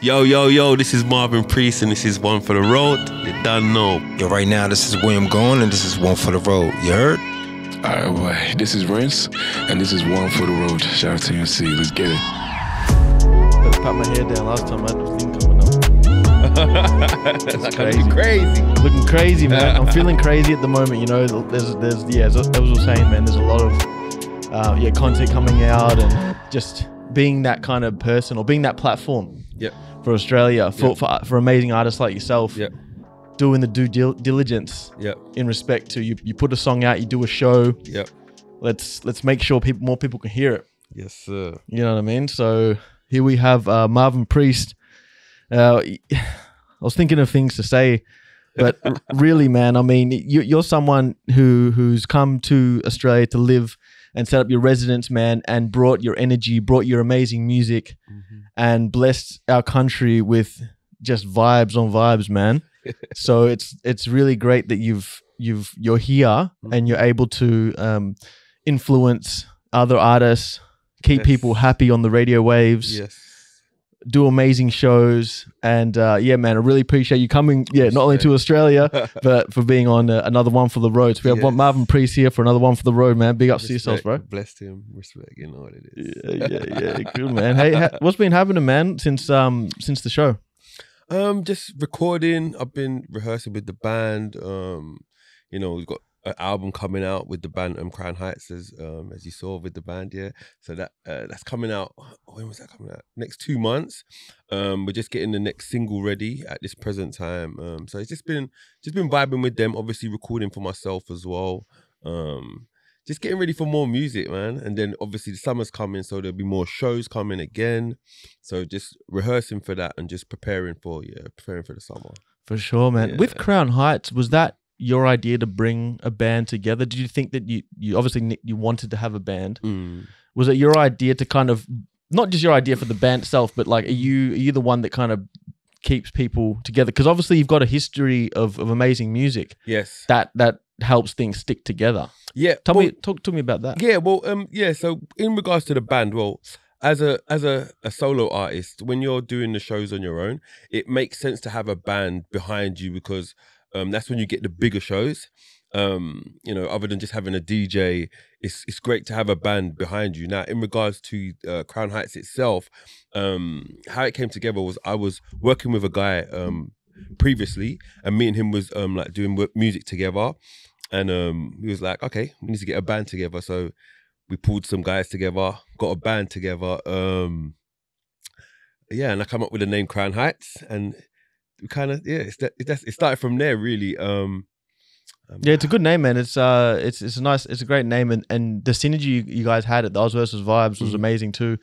Yo, yo, yo, this is Marvin Priest and this is One for the Road. You done know. Yo, right now, this is William Gone and this is One for the Road. You heard? All right, boy. This is Rince and this is One for the Road. Shout out to MC. Let's get it. Better pat my hair down last time I had the thing coming up. That's crazy. crazy. Looking crazy, man. I'm feeling crazy at the moment. You know, there's, there's, yeah, as I was saying, man. There's a lot of, uh, yeah, content coming out and just being that kind of person or being that platform Yep. for Australia for, Yeah. for, for amazing artists like yourself. Yep. Doing the due dil- diligence Yep. in respect to you, you put a song out, you do a show. Yep. Let's let's make sure people more people can hear it. Yes, sir. You know what I mean? So here we have uh, Marvin Priest. Uh, I was thinking of things to say, but really, man, I mean, you, you're someone who who's come to Australia to live and set up your residence, man, and brought your energy, brought your amazing music, and blessed our country with just vibes on vibes, man. so it's it's really great that you've you've you're here and you're able to um, influence other artists, keep Yes. people happy on the radio waves, Yes. Do amazing shows, and uh, yeah, man, I really appreciate you coming. Yeah, not only to Australia, but for being on uh, another one for the road. So we have one Yes. Marvin Priest here for another one for the road, man. Big ups to yourselves, bro. Blessed him. Respect. You know what it is. Yeah, yeah, yeah, good man. Hey, ha- what's been happening, man, since um since the show? Um, just recording. I've been rehearsing with the band. Um, you know, we've got an album coming out with the band um Crown Heights as um as you saw with the band, yeah. So that uh, that's coming out. When was that coming out? Next two months. Um, we're just getting the next single ready at this present time. Um, so it's just been just been vibing with them. Obviously recording for myself as well. Um. Just getting ready for more music, man. And then obviously the summer's coming, so there'll be more shows coming again. So just rehearsing for that and just preparing for yeah, preparing for the summer. For sure, man. With Crown Heights, was that your idea to bring a band together? Did you think that you you obviously you wanted to have a band? Mm. Was it your idea to kind of not just your idea for the band itself, but like are you are you the one that kind of keeps people together? Because obviously you've got a history of, of amazing music Yes. that that helps things stick together. Yeah. Tell well, me talk to me about that. Yeah. Well. Um. Yeah. So in regards to the band, well, as a as a, a solo artist, when you're doing the shows on your own, it makes sense to have a band behind you because um that's when you get the bigger shows. Um, you know, other than just having a DJ, it's it's great to have a band behind you. Now, in regards to uh, Crown Heights itself, um, how it came together was I was working with a guy um previously, and me and him was um like doing music together, and um he was like, okay, we need to get a band together. So we pulled some guys together, got a band together. Um, yeah, and I come up with the name Crown Heights, and kind of yeah, it's that, it started from there really. Um, um, Yeah, it's a good name, man. It's uh, it's it's a nice, it's a great name, and and the synergy you, you guys had at the Oz versus Vibes was Mhm. amazing too.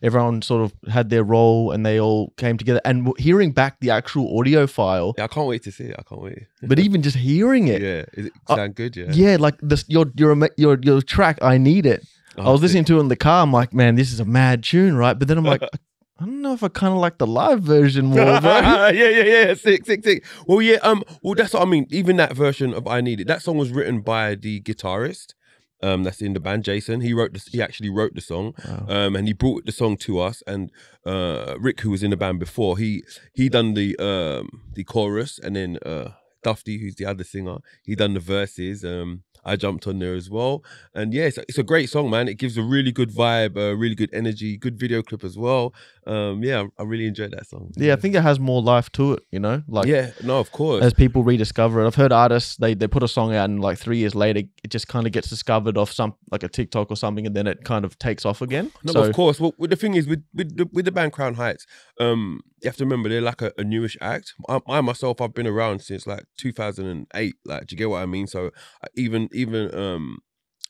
Everyone sort of had their role, and they all came together. And hearing back the actual audio file, yeah, I can't wait to see it. I can't wait. but even just hearing it, yeah, it Uh, sound good? Yeah, yeah, like this, your your your your track, I need it. I Oh, was sick. listening to it in the car. I'm like, man, this is a mad tune, right? But then I'm like, I don't know if I kind of like the live version more, yeah, yeah, yeah. Sick, sick, sick. Well, yeah. Um. Well, that's what I mean. Even that version of "I Need It," that song was written by the guitarist. Um, that's in the band, Jason. He wrote this. He actually wrote the song. Wow. Um, and he brought the song to us. And uh, Rick, who was in the band before, he he done the um the chorus, and then uh, Dufty, who's the other singer, he done the verses. Um, I jumped on there as well, and yeah, it's a, it's a great song, man. It gives a really good vibe, a really good energy, good video clip as well. Um, yeah, I really enjoyed that song. Yeah, I think it has more life to it. You know, like yeah, no, of course. as people rediscover it. I've heard artists they they put a song out and like three years later it just kind of gets discovered off some like a TikTok or something and then it kind of takes off again. No, so of course. Well, the thing is, with with the, with the band Crown Heights, um, you have to remember they're like a, a newish act. I, I myself, I've been around since like 2008. Like, do you get what I mean? So even even um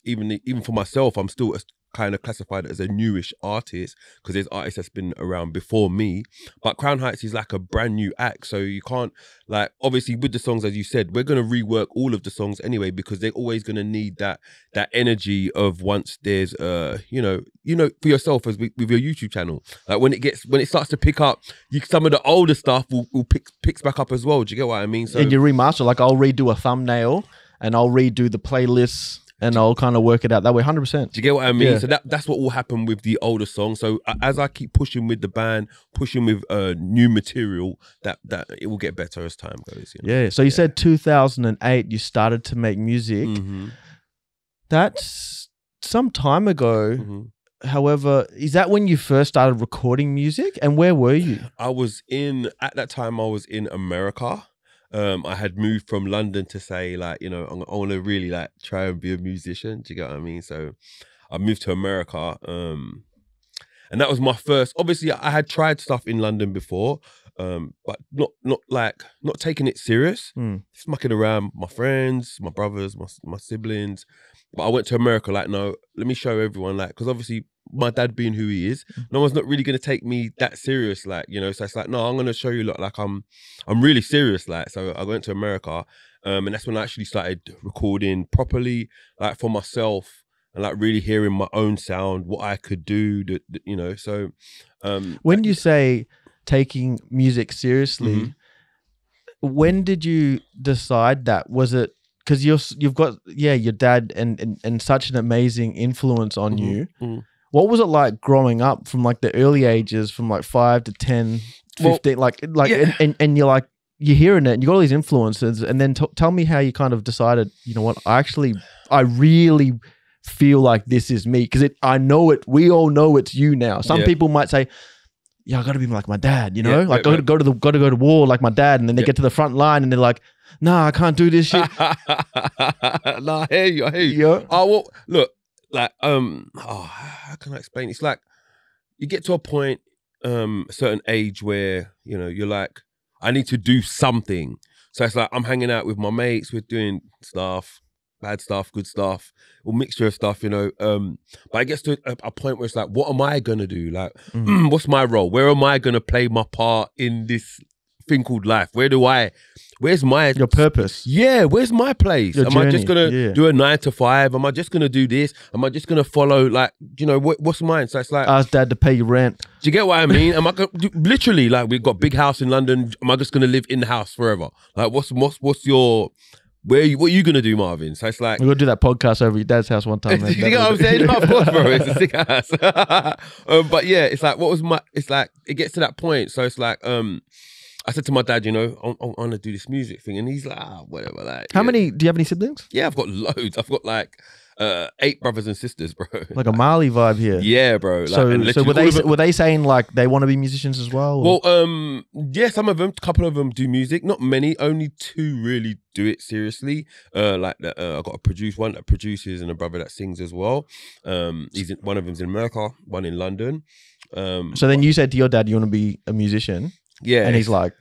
even even for myself, I'm still kind of classified as a newish artist because there's artists that's been around before me. But Crown Heights is like a brand new act, so you can't like obviously with the songs as you said, we're gonna rework all of the songs anyway because they're always gonna need that that energy of once there's uh you know you know for yourself as with, with your YouTube channel like when it gets when it starts to pick up you some of the older stuff will, will pick picks back up as well. Do you get what I mean? So and you remaster like I'll redo a thumbnail and I'll redo the playlists and I'll kind of work it out that way. Hundred percent. Do you get what I mean? Yeah. So that that's what will happen with the older song. So uh, as I keep pushing with the band, pushing with uh, new material, that that it will get better as time goes. You know? Yeah. So you said 2008 you started to make music. Mhm, That's some time ago. mhm. However, is that when you first started recording music? And where were you? I was in at that time. I was in America. Um, I had moved from London to say like you know I'm- I want to really like try and be a musician. Do you get what I mean? So I moved to America. Um, and that was my first. Obviously, I had tried stuff in London before, um, but not not like not taking it serious. Just mucking around my friends, my brothers, my my siblings. But I went to America like, no, let me show everyone like, because obviously my dad being who he is, no one's not really gonna take me that serious, like you know. So it's like, no, I'm gonna show you look like I'm, I'm really serious, like. So I went to America, um, and that's when I actually started recording properly, like for myself, and like really hearing my own sound, what I could do, the, the- you know. So, um, When you say taking music seriously, Mhm. when did you decide that? Was it because you're you've got yeah your dad and and, and such an amazing influence on Mhm, you? mhm. What was it like growing up from like the early ages, from like five to 10, Well, 15, like like yeah. and, and, and you're like you're hearing it and you got all these influences and then t- tell me how you kind of decided you know what i actually i really feel like this is me because it i know it we all know it's you now some Yeah. people might say yeah i gotta be like my dad you know Yeah, like yeah, go, yeah. to, go to the go to go to war like my dad and then they get to the front line and they're like nah i can't do this shit nah, I hear you. I hear you. yeah Oh well, look, like um, oh, how can I explain? It's like you get to a point, um, a certain age where you know you're like, I need to do something. So it's like I'm hanging out with my mates, we're doing stuff, bad stuff, good stuff, a mixture of stuff, you know. Um, but it gets to a, a point where it's like, what am I gonna do? Like, Mm. what's my role? Where am I gonna play my part in this thing called life? Where do I? Where's my your purpose yeah, where's my place? Your Am I just gonna yeah. do a nine to five? Am I just gonna do this? Am I just gonna follow like you know what, what's mine? So it's like, ask dad to pay your rent do you get what I mean? Am I gonna, literally like we've got big house in London? Am I just gonna live in the house forever? Like what's what's what's your where you, what are you gonna do, Marvin? So it's like we're gonna do that podcast over your dad's house one time man. you get what I'm saying? No, of course, bro. It's a sick ass. um, but yeah, it's like what was my? It's like it gets to that point. So it's like um, I said to my dad, you know, I, I want to do this music thing, and he's like, ah, whatever. Like, how yeah. many do you have any siblings Yeah, I've got loads. I've got like uh, eight brothers and sisters, bro. like a Marley vibe here yeah, bro. Like, so, so were they them- were they saying like they want to be musicians as well? or- Well, um, yeah, some of them, a couple of them do music. Not many. Only two really do it seriously. Uh, like. Uh, I got a produce one that produces and a brother that sings as well. Um, he's in, one of them's in America, one in London. Um, so then you said to your dad you want to be a musician, yeah, and he's like,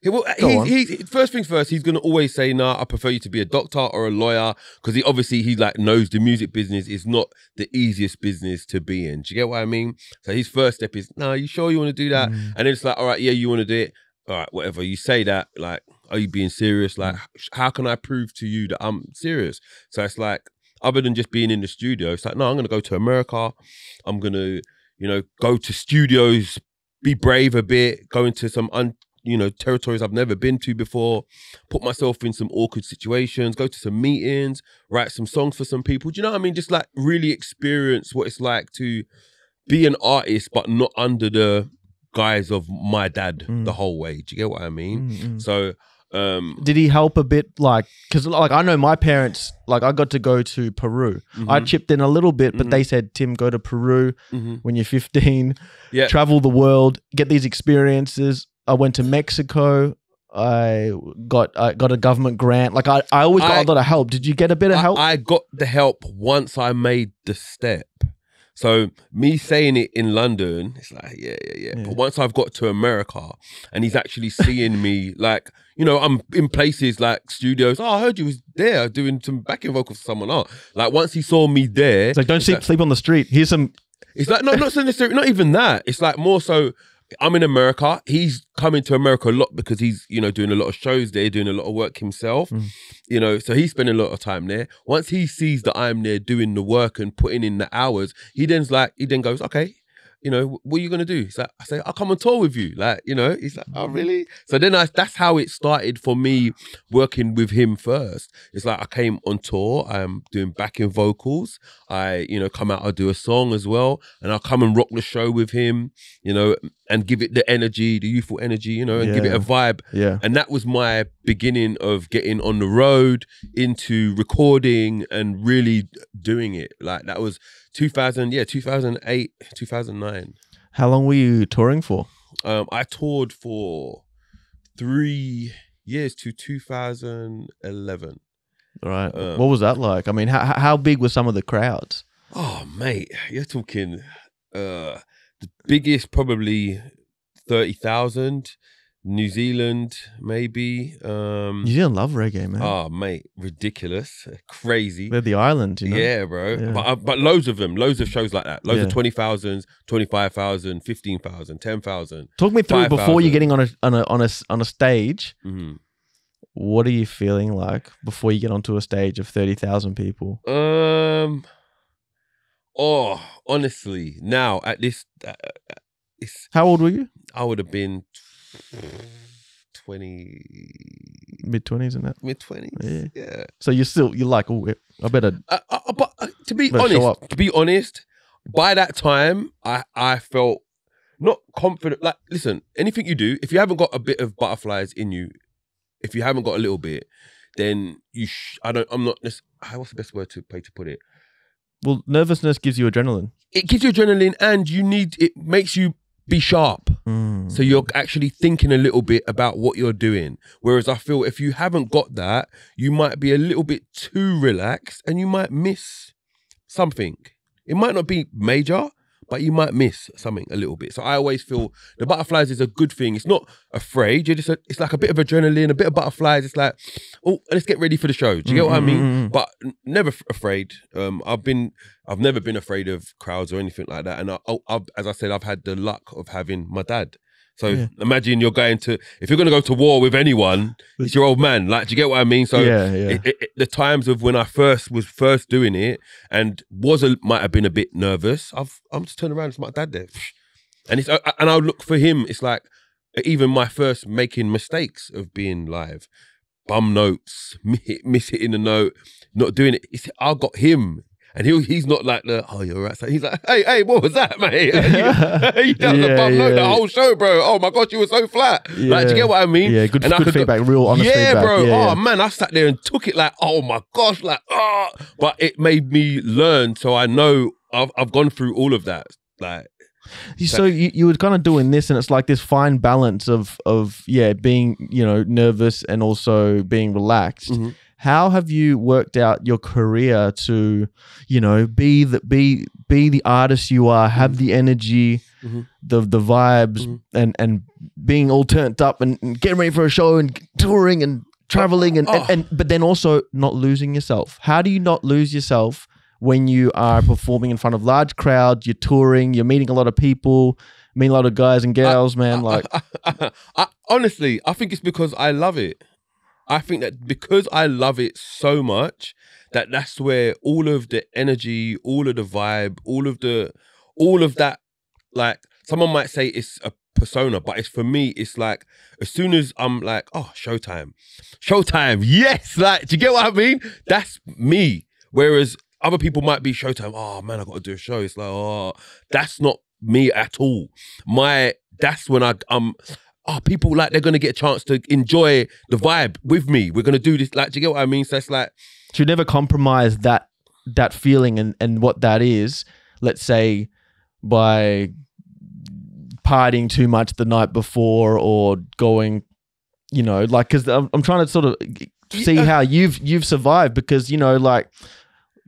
He, well, he's, he's, first things first, he's gonna always say, "Nah, I prefer you to be a doctor or a lawyer," because he obviously he like knows the music business is not the easiest business to be in. Do you get what I mean? So his first step is, "Nah, you sure you want to do that?" Mm. And then it's like, "All right, yeah, you want to do it. All right, whatever." You say that, like, are you being serious? Like, how can I prove to you that I'm serious? So it's like, other than just being in the studio, it's like, no, I'm gonna go to America. I'm gonna, you know, go to studios, be brave a bit, go into some un you know, territories I've never been to before, put myself in some awkward situations, go to some meetings, write some songs for some people. Do you know what I mean? Just like really experience what it's like to be an artist, but not under the guise of my dad Mm. the whole way. Do you get what I mean? Mm, mm. So, um, Did he help a bit? Like, because like I know my parents, like I got to go to Peru. I mhm, chipped in a little bit, but Mhm. they said, Tim, go to Peru mhm. when you're 15, yeah, travel the world, get these experiences. I went to Mexico. I got I got a government grant. Like I, I always got I- a lot of help. Did you get a bit of I, help? I got the help once I made the step. So me saying it in London, it's like yeah, yeah, yeah. Yeah. But once I've got to America and he's actually seeing me, like you know, I'm in places like studios. Oh, I heard you was there doing some backing vocals for someone else. Like once he saw me there, it's like don't sleep like- sleep on the street. Here's some. it's like no, not so necessarily, not even that. It's like more so. I'm in America. He's coming to America a lot because he's, you know, doing a lot of shows there, doing a lot of work himself. Mm. You know, so he's spending a lot of time there. Once he sees that I'm there doing the work and putting in the hours, he then's like, he then goes, okay, you know, what are you gonna do? He's like, I say, I'll come on tour with you. Like, you know, he's like, oh really? So then I, that's how it started for me working with him first. It's like I came on tour, I'm doing backing vocals. I, you know, come out, I'll do a song as well, and I'll come and rock the show with him, you know, and give it the energy, the youthful energy, you know, and give it a vibe. Yeah. And that was my beginning of getting on the road into recording and really doing it. Like that was 2000, yeah, 2008, 2009. How long were you touring for? Um, I toured for three years to 2011. Right. Um, what was that like? I mean, how how big were some of the crowds? Oh, mate, you're talking uh, the biggest, probably 30,000. New Zealand, maybe. Um, New Zealand love reggae, man. Oh, mate, ridiculous, crazy. They're the island, you know. Yeah, bro. Yeah. But uh, but loads of them, loads of shows like that. Loads Yeah. of 20,000s, 25,000, 15,000, 10,000. Talk me through before 5,000. you're getting on a on a on a on a stage. hmm What are you feeling like before you get onto a stage of thirty thousand people? Um, oh, honestly, now at this, uh, uh, it's, How old were you? I would have been 20, Mid twenties and that. mid 20s. Yeah. yeah. So you're still you're like, oh, I better. Uh, uh, but uh, to be honest, to be honest, by that time, I I felt not confident. Like, listen, anything you do, if you haven't got a bit of butterflies in you, if you haven't got a little bit, then you. Sh- I don't. I'm not. How what's the best word to way to put it? Well, nervousness gives you adrenaline. It gives you adrenaline, and you need. It makes you be sharp. Mm. So you're actually thinking a little bit about what you're doing. Whereas I feel if you haven't got that, you might be a little bit too relaxed and you might miss something. It might not be major, but you might miss something a little bit. So I always feel the butterflies is a good thing. It's not afraid. You're just a, it's like a bit of adrenaline, a bit of butterflies. It's like, oh, let's get ready for the show. Do you get what I mean? But never afraid. Um, I've been, I've never been afraid of crowds or anything like that. And I, I, I've, as I said, I've had the luck of having my dad. So Yeah. imagine you're going to, if you're going to go to war with anyone, it's your old man. Like, do you get what I mean? So yeah, yeah. it, it, it- the times of when I first was first doing it and was a, might have been a bit nervous. I've I'm just turning around, it's my dad there, and it's and I'll look for him. It's like even my first making mistakes of being live, bum notes, mi- miss hitting the note, not doing it. It's, I got him. And he, he's not like the oh you're right. So he's like hey hey what was that mate? you, done the Yeah, bum note the whole show bro. Oh my gosh you were so flat. Like do you get what I mean? yeah, good, And I good could go- feedback, real honest yeah, feedback. bro. Yeah, oh yeah. man, I sat there and took it like, oh my gosh, like, ah. But it made me learn, so I know I've I've gone through all of that. Like, So you, you were kind of doing this, and it's like this fine balance of of yeah, being you know nervous and also being relaxed. Mhm. How have you worked out your career to, you know, be the be be the artist you are, have the energy, Mhm. the the vibes, Mhm. and and being all turned up and, and getting ready for a show and touring and traveling and, Oh. and and but then also not losing yourself. How do you not lose yourself when you are performing in front of large crowds, you're touring, you're meeting a lot of people, meeting a lot of guys and girls, man. Like, I, honestly, I think it's because I love it. I think that because I love it so much, that that's where all of the energy, all of the vibe, all of the, all of that, like someone might say it's a persona, but it's for me, it's like as soon as I'm like, oh, showtime, showtime, yes, like, do you get what I mean? That's me. Whereas other people might be showtime, oh man, I got to do a show. It's like, oh, that's not me at all. My, that's when I, um, oh, people like they're gonna get a chance to enjoy the vibe with me. We're gonna do this, like, do you get what I mean? So it's like, to never compromise that that feeling and and what that is. Let's say by partying too much the night before or going, you know, like because I'm, I'm trying to sort of see Yeah. how you've you've survived because you know like.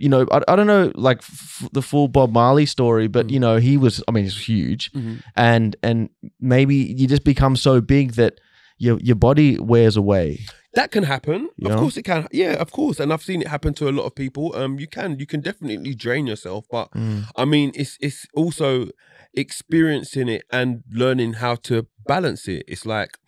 You know, I, I don't know, like f- the full Bob Marley story, but Mm. you know, he was. I mean, he's huge, and and maybe you just become so big that your your body wears away. that can happen. You of know? course it can. Yeah, of course. And I've seen it happen to a lot of people. Um, you can, you can definitely drain yourself, but I mean, it's it's also experiencing it and learning how to balance it. It's like,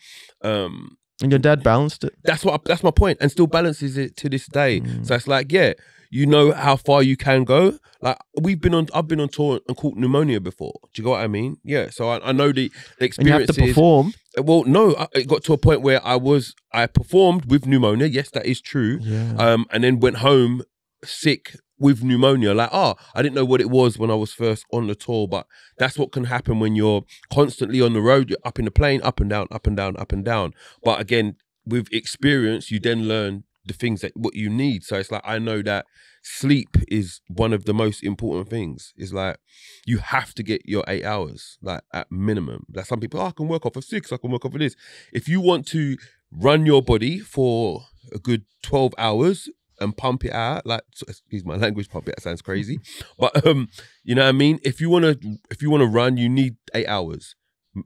um, And your dad balanced it. that's what that's my point, and still balances it to this day. Mm. So it's like, yeah, you know how far you can go. Like we've been on, I've been on tour and caught pneumonia before. Do you get what I mean? Yeah. So I, I know the, the And you have experience. to perform. Well, no, I- it got to a point where I was, I performed with pneumonia. Yes, that is true. Yeah. Um, and then went home sick with pneumonia. Like, oh, I didn't know what it was when I was first on the tour, but that's what can happen when you're constantly on the road. You're up in the plane, up and down, up and down, up and down. But again, with experience, you then learn the things that what you need. So it's like I know that sleep is one of the most important things. It's like you have to get your eight hours, like at minimum. Like some people, oh, I can work off of six, I can work off of this. If you want to run your body for a good 12 hours and pump it out, like excuse my language, pump it out sounds crazy. But um, you know what I mean? If you wanna if you wanna run, you need eight hours.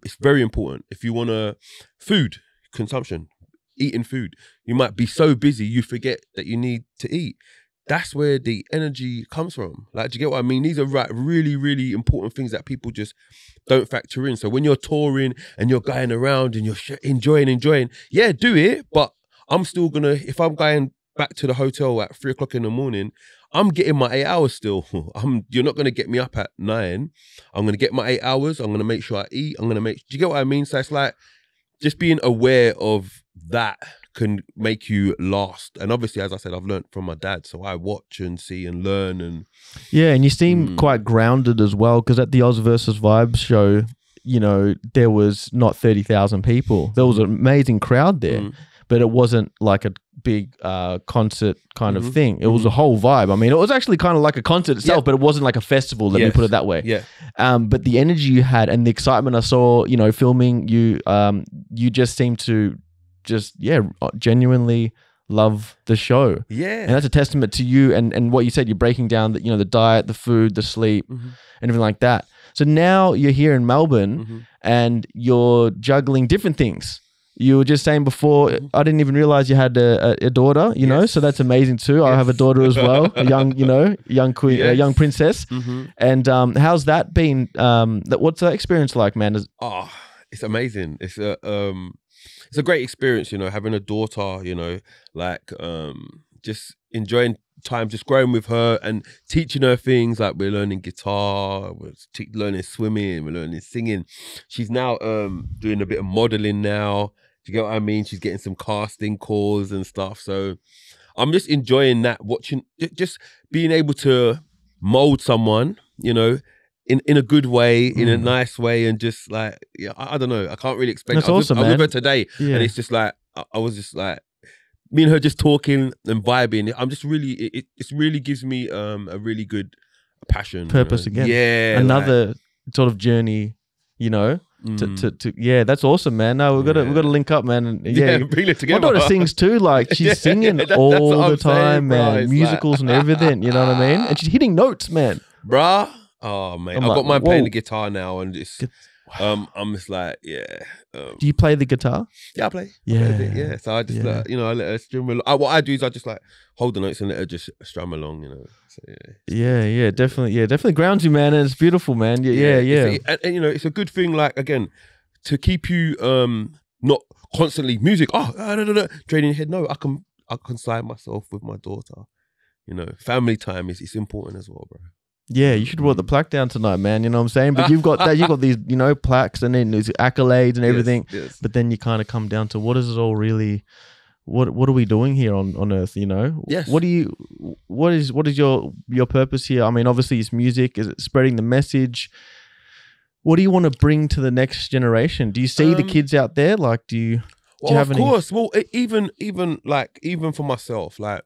It's very important. If you wanna food consumption, eating food, you might be so busy you forget that you need to eat. That's where the energy comes from. Like, do you get what I mean? These are right, really, really important things that people just don't factor in. So when you're touring and you're going around and you're sh- enjoying, enjoying, yeah, do it. But I'm still gonna, if I'm going back to the hotel at three o'clock in the morning, I'm getting my eight hours still. I'm, you're not gonna get me up at nine. I'm gonna get my eight hours. I'm gonna make sure I eat. I'm gonna make. Do you get what I mean? So it's like just being aware of that can make you last. And obviously, as I said, I've learned from my dad, so I watch and see and learn and Yeah, and you seem Mm. quite grounded as well because at the Oz versus Vibes show, you know, there was not 30,000 people. There was an amazing crowd there, Mm. but it wasn't like a big uh, concert kind Mhm. of thing. It was a whole vibe. I mean, it was actually kind of like a concert itself, Yeah. but it wasn't like a festival, let me put it that way. yeah, Um, but the energy you had and the excitement I saw, you know, filming you, um, you just seemed to just, yeah, genuinely love the show. yeah. And that's a testament to you and, and what you said. You're breaking down the you know the diet, the food, the sleep, Mhm. and everything like that. So now you're here in Melbourne Mhm. and you're juggling different things. You were just saying before, Mhm. I didn't even realize you had a, a, a daughter. You know, so that's amazing too. I have a daughter as well, a young, you know, young queen, a Yes. young princess. Mhm. And um, how's that been? Um, that what's that experience like, man? Is, oh, it's amazing. It's a um, it's a great experience. You know, having a daughter. You know, like um, just enjoying time, just growing with her and teaching her things. Like we're learning guitar, we're te- learning swimming, we're learning singing. She's now um doing a bit of modeling now. Do you get what I mean? She's getting some casting calls and stuff. So I'm just enjoying that. Watching, just being able to mold someone. You know, in in a good way, in a Mm. nice way, and just like yeah, I, I don't know, I can't really explain. That's I was awesome, with, I was with her today, yeah, and it's just like I, I was just like me and her just talking and vibing. I'm just really, it, it really gives me um a really good passion, you Purpose know? again. Yeah, another sort of journey. You know, like, to, mm. to, to yeah, that's awesome, man. No, we've got to we've got to link up, man. And, yeah, yeah, bring it together. My daughter sings too. Like she's Yeah, singing that- all the I'm time, bro. man. Musicals and everything. You know what I mean? And she's hitting notes, man. bruh. Oh man, I've like, got mine playing the guitar now, and it's um I'm just like yeah. Um, Do you play the guitar? Yeah, I play. I play bit, Yeah. yeah. So I just, Yeah. uh, you know, I let her strum along. I, what I do is I just like hold the notes and let her just strum along, you know. So, yeah. Yeah, yeah, definitely. Yeah, definitely grounds you, man. And it's beautiful, man. Yeah, yeah, yeah. A- and, and, you know, it's a good thing. Like again, to keep you um not constantly music. Oh, no, no, no, draining your head. No, I can I can myself with my daughter. You know, family time is it's important as well, bro. Yeah, you should roll the plaque down tonight, man. You know what I'm saying? But you've got that. You've got these, you know, plaques and then these accolades and everything. Yes, yes. But then you kind of come down to what is it all really? What What are we doing here on on Earth? You know? Yes. What do you? What is What is your your purpose here? I mean, obviously, it's music. Is it spreading the message? What do you want to bring to the next generation? Do you see the Um, kids out there? Like, do you? Well, have of any- course. Well, even even like even for myself, like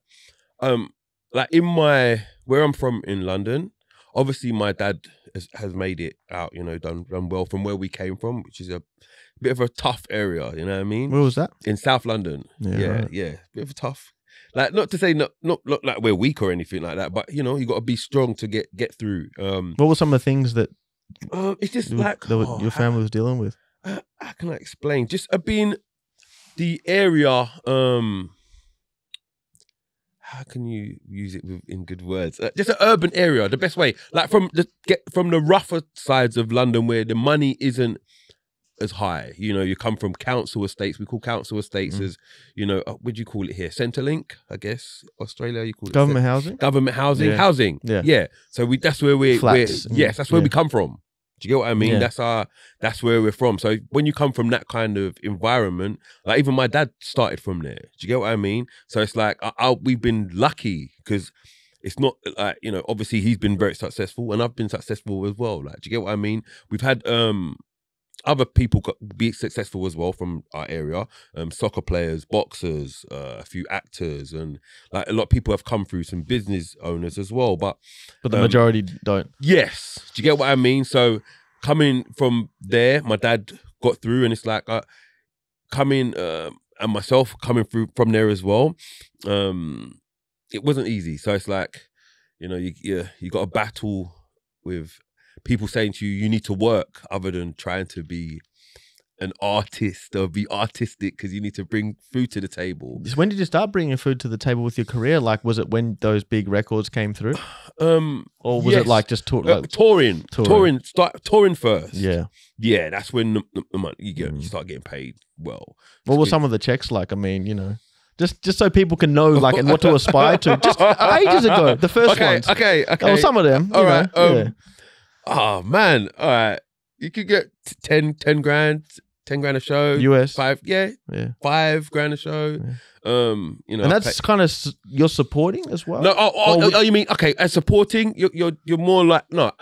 um, like in my where I'm from in London, obviously my dad has, has made it out. You know, done done well from where we came from, which is a bit of a tough area. You know what I mean? Where was that? in South London. Yeah, Yeah, right. yeah, bit of a tough. Like not to say not not not like we're weak or anything like that, but you know you got to be strong to get get through. Um, What were some of the things that, um it's just you- like that oh, your family was dealing with? uh, how can I explain? Just uh, being the area. Um, how can you use it with, in good words? Uh, just an urban area, the best way. Like from the get from the rougher sides of London where the money isn't as high. You know, you come from council estates. We call council estates Mm. as you know, uh, what do you call it here? Centrelink, I guess. Australia, you call it Government housing. government housing, Yeah. housing. Yeah. yeah. So we that's where we're, we're yes, that's where we come from. Do you get what I mean? Yeah. That's our that's where we're from. So when you come from that kind of environment, like even my dad started from there. Do you get what I mean? So it's like I, I, we've been lucky because it's not like you know obviously he's been very successful and I've been successful as well. Like do you get what I mean? We've had um other people got, be successful as well from our area. Um, soccer players, boxers, uh, a few actors, and like a lot of people have come through some business owners as well. But But the Um, majority don't. yes, do you get what I mean? So coming from there, my dad got through, and it's like uh, coming um, and myself coming through from there as well. Um, it wasn't easy. So it's like you know you you, you got to battle with people saying to you you need to work other than trying to be an artist or be artistic because you need to bring food to the table. So when did you start bringing food to the table with your career? Like, was it when those big records came through, Um, or was Yes. it like just tour, uh, like, touring, Touring. touring, start touring first. yeah? yeah, that's when the, the- the money you get, Mm. you start getting paid well. What were some of the checks like? I mean, you know, just just so people can know like and what to aspire to. Just ages ago, the first okay, ones. okay, okay. Oh, some of them. All right. Um, yeah. Oh man, all right. You could get t- 10, 10 grand, ten grand a show. US. five, yeah, Yeah. five grand a show. Um, you know, and that's kind of you're supporting as well. no. Oh, oh, oh, oh, you mean okay? As supporting, you're you're you're more like no.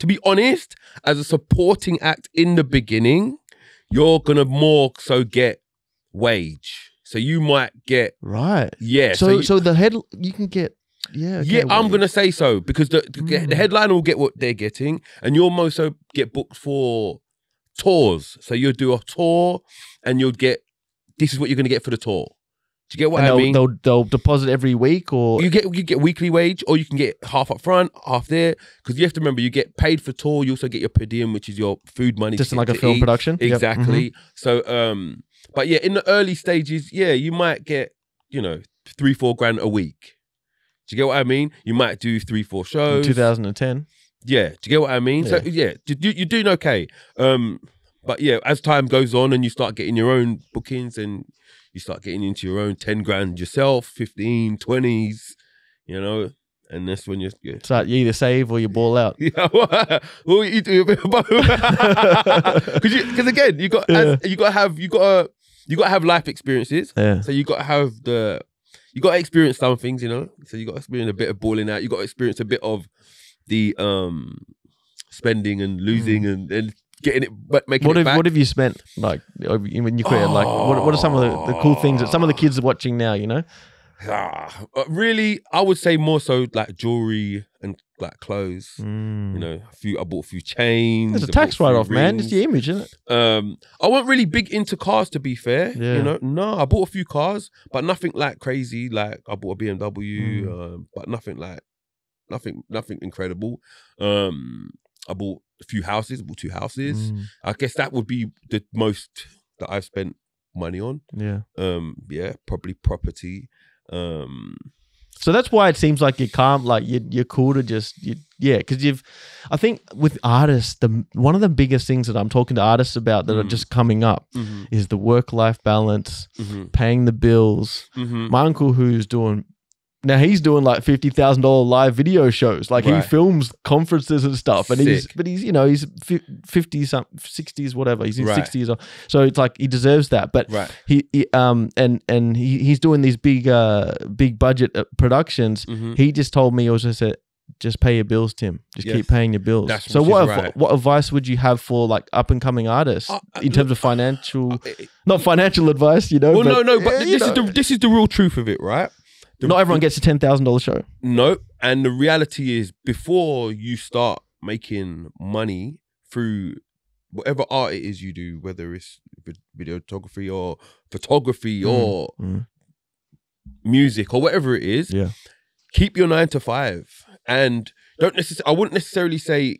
to be honest, as a supporting act in the beginning, you're gonna more so get wage. So you might get right. yeah. so you- so the head you can get yeah. okay, Yeah, I'm gonna say so because the the, Mm. the headliner will get what they're getting, and you'll also get booked for tours. So you'll do a tour, and you'll get this is what you're gonna get for the tour. Do you get what and I they'll, mean? they'll they'll deposit every week or You get you get weekly wage, or you can get half up front, half there. Because you have to remember, you get paid for tour. You also get your per diem, which is your food money, just like a film eat. production. Yep, mhm. Exactly. So, um, but yeah, in the early stages, yeah, you might get you know three, four grand a week. Do you get what I mean? You might do three, four shows. In shows. 2010. Yeah, do you get what I mean? So yeah, you- you- you're doing okay. Um, but yeah, as time goes on and you start getting your own bookings and you start getting into your own 10 grand yourself, 15, 20s, you know, and that's when you're, you're So you either save or you ball out. yeah, well, you do a bit of both. Because again, you got as, you got to have you got to you got to have life experiences. Yeah. So you got to have the you got to experience some things, you know. So you got to experience a bit of balling out. You got to experience a bit of the um spending and losing and, and getting it, but making. What it have back. what have you spent like over- when you created? Like what what are some of the, the cool things that some of the kids are watching now? You know. Ah, uh, really, I would say more so like jewelry and like clothes. You know, a few. I bought a few chains. There's a tax write off, man. It's the image, isn't it? Um, I wasn't really big into cars to be fair. Yeah. You know, no, I bought a few cars, but nothing like crazy. Like I bought a BMW, Mm. um, but nothing like nothing, nothing incredible. Um, I bought a few houses. I Bought two houses. Mm, I guess that would be the most that I've spent money on. yeah. Um, yeah, probably property. Um, So that's why it seems like you can't like you you're cool to just you, yeah, because you've. I think with artists, the one of the biggest things that I'm talking to artists about that are Mm. just coming up mhm, is the work life balance, mhm, paying the bills. mhm. My uncle, who's doing now, he's doing like fifty thousand dollar live video shows. Like Right. he films conferences and stuff, and he's but he's you know he's fifty some sixties whatever. He's in Right. sixties, so it's like he deserves that. But Right. he, he um and and he, he's doing these big uh big budget uh, productions. mhm. He just told me also said just pay your bills, Tim. Just Yes. keep paying your bills. That's so what right. what advice would you have for like up and coming artists Uh, uh, in terms of financial Uh, not financial advice, you know? well, no, but, no, but yeah, this is the this is the real truth of it, right? The- not everyone gets a ten thousand dollar show. No, and the reality is, before you start making money through whatever art it is you do, whether it's videography or photography Mm, or mm. music or whatever it is, Yeah. keep your nine to five, and don't necessarily. I wouldn't necessarily say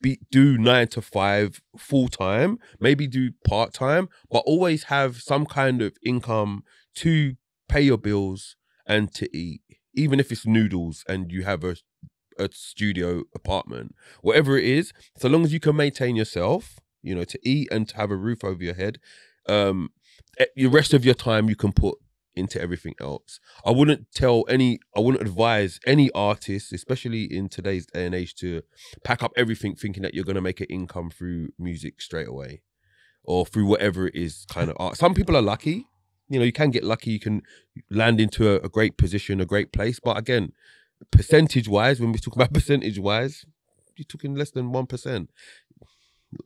be do nine to five full time. Maybe do part time, but always have some kind of income to pay your bills and to eat, even if it's noodles and you have a a studio apartment, whatever it is. So long as you can maintain yourself, you know, to eat and to have a roof over your head. Um, eh, the rest of your time you can put into everything else. I wouldn't tell any, I wouldn't advise any artist, especially in today's day and age, to pack up everything thinking that you're going to make an income through music straight away or through whatever it is kind of art. Some people are lucky. You know, you can get lucky, you can land into a, a great position, a great place. But again, percentage wise, when we talk about percentage wise, you're talking less than 1%.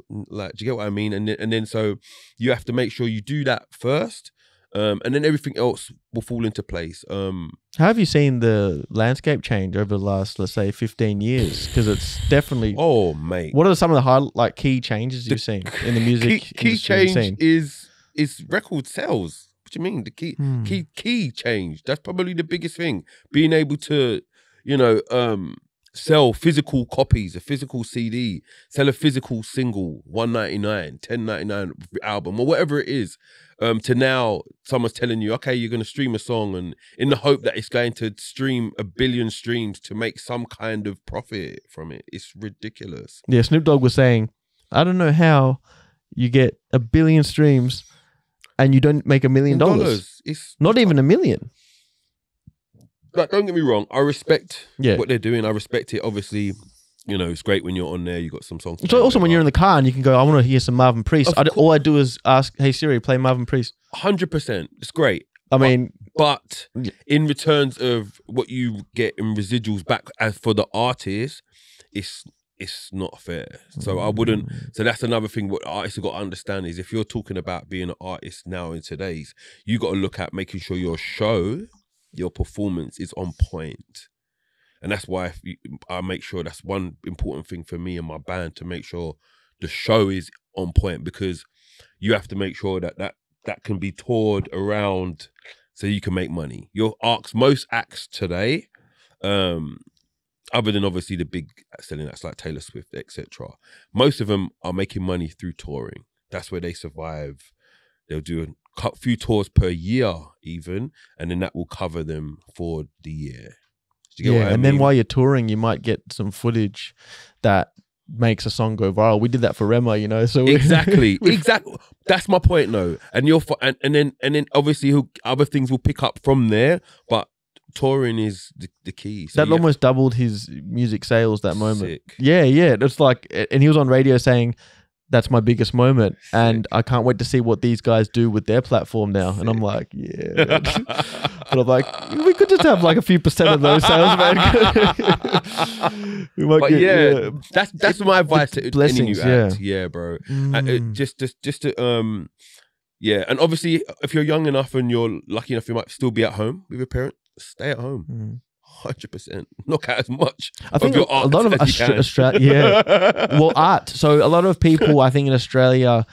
Like, do you get what I mean? And then, and then so you have to make sure you do that first. Um, and then everything else will fall into place. Um, How have you seen the landscape change over the last, let's say, 15 years? Because it's definitely. oh, mate. What are some of the high, like key changes you've seen in the music key, key change is is record sales. What do you mean? The key Hmm. key key change. That's probably the biggest thing. Being able to, you know, um, sell physical copies, a physical CD, sell a physical single, 199, 1099 album, or whatever it is. Um, to now someone's telling you, okay, you're gonna stream a song and in the hope that it's going to stream a billion streams to make some kind of profit from it. It's ridiculous. Yeah, Snoop Dogg was saying, I don't know how you get a billion streams and you don't make a million dollars. It's Not even a million. like don't get me wrong, I respect Yeah. what they're doing. I respect it. Obviously, you know, it's great when you're on there. You got some songs. So also when you're in the car and you can go, I want to hear some Marvin Priest. Of I, all I do is ask, Hey Siri, play Marvin Priest. hundred percent, it's great. I mean, But Yeah. in returns of what you get in residuals back as for the artist, it's it's not fair. So I wouldn't. Mm. So that's another thing. What artists have got to understand is if you're talking about being an artist now in today's, you got to look at making sure your show, your performance is on point. And that's why if you, I make sure that's one important thing for me and my band to make sure the show is on point because you have to make sure that that that can be toured around so you can make money. Your acts, most acts today, um, other than obviously the big uh, selling acts like Taylor Swift, etc., most of them are making money through touring. That's where they survive. They'll do a few tours per year, even, and then that will cover them for the year. Do you get yeah, what I and then while you're touring, you might get some footage that makes a song go viral. We did that for Rema, you know. So exactly exactly that's my point though. and you're and, and then and then obviously other things will pick up from there but touring is the, the key so that almost doubled his music sales that moment. Sick. Yeah, yeah. It's like, and he was on radio saying, "That's my biggest moment," and I can't wait to see what these guys do with their platform now. And I'm like, yeah. but I'm like, we could just have like a few percent of those sales, man. we might but get, yeah, that's that's my advice to any blessings, new yeah. act. Yeah, bro. And it Mm. just just just to um yeah and obviously if you're young enough and you're lucky enough you might still be at home with your parent stay at home Mm. 100% knock out as much I think a, lot of as you Austra- yeah, well, art. So a lot of people, I think, in Australia,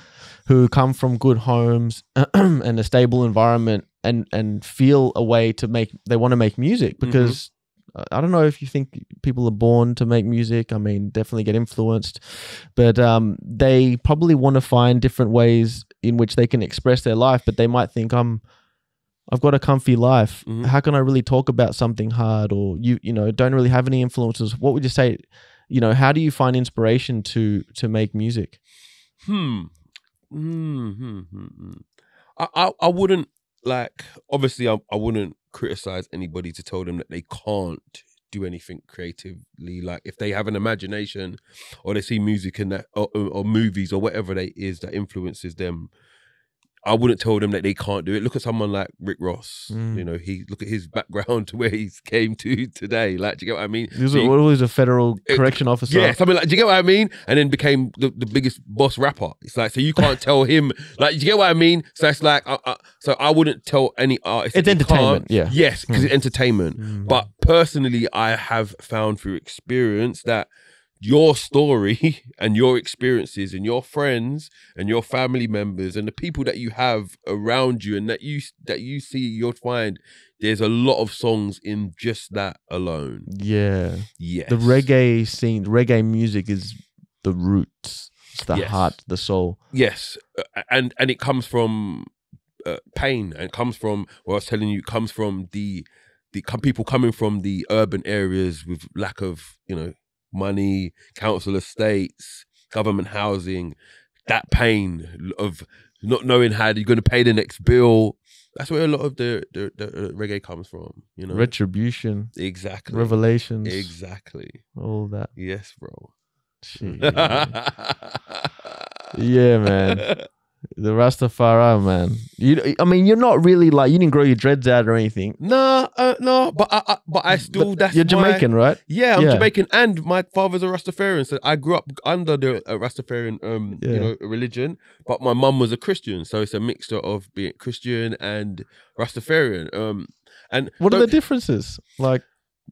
who come from good homes and a stable environment, and and feel a way to make, they want to make music Mm-hmm. because. uh, I don't know if you think people are born to make music. I mean, definitely get influenced, but um, they probably want to find different ways in which they can express their life. But they might think, "I'm, I've got a comfy life. Mhm. How can I really talk about something hard?" Or you, you know, don't really have any influences. What would you say? You know, how do you find inspiration to to make music? Hmm. Hmm. hmm, hmm, hmm. I, I I wouldn't like. Obviously, I I wouldn't criticize anybody to tell them that they can't do anything creatively. Like if they have an imagination, or they see music in that, or, or, or movies, or whatever they is that influences them. I wouldn't tell them that they can't do it. Look at someone like Rick Ross. Mm. You know, he look at his background to where he's came to today. Like, do you get what I mean? He was, what was a federal It- correction officer? yeah, something like. Do you get what I mean? And then became the, the biggest boss rapper. It's like so you can't tell him like. Do you get what I mean? So it's like. Uh, uh, so I wouldn't tell any artist. It's entertainment, yeah. Yes, because it's entertainment. Mm. But personally, I have found through experience that your story and your experiences and your friends and your family members and the people that you have around you and that you that you see, you'll find there's a lot of songs in just that alone. yeah. yeah The reggae scene, reggae music is the roots. It's the Yes. heart, the soul. Yes, and and it comes from uh, pain, and comes from what I was telling you, comes from the the people coming from the urban areas with lack of you know money, council estates, government housing, that pain of not knowing how you're going to pay the next bill. That's where a lot of the the, the reggae comes from. You know, Retribution, exactly, revelations, exactly. all that. Yes, bro. Yeah, man. The Rastafari, man. You, I mean, you're not really like you didn't grow your dreads out or anything. No, uh, no, but I, I, but I still But that's you're my- Jamaican, right? Yeah, I'm Yeah. Jamaican, and my father's a Rastafarian, so I grew up under the uh, Rastafarian, um, Yeah. you know, religion. But my mum was a Christian, so it's a mixture of being Christian and Rastafarian. Um, and What are the differences? Like,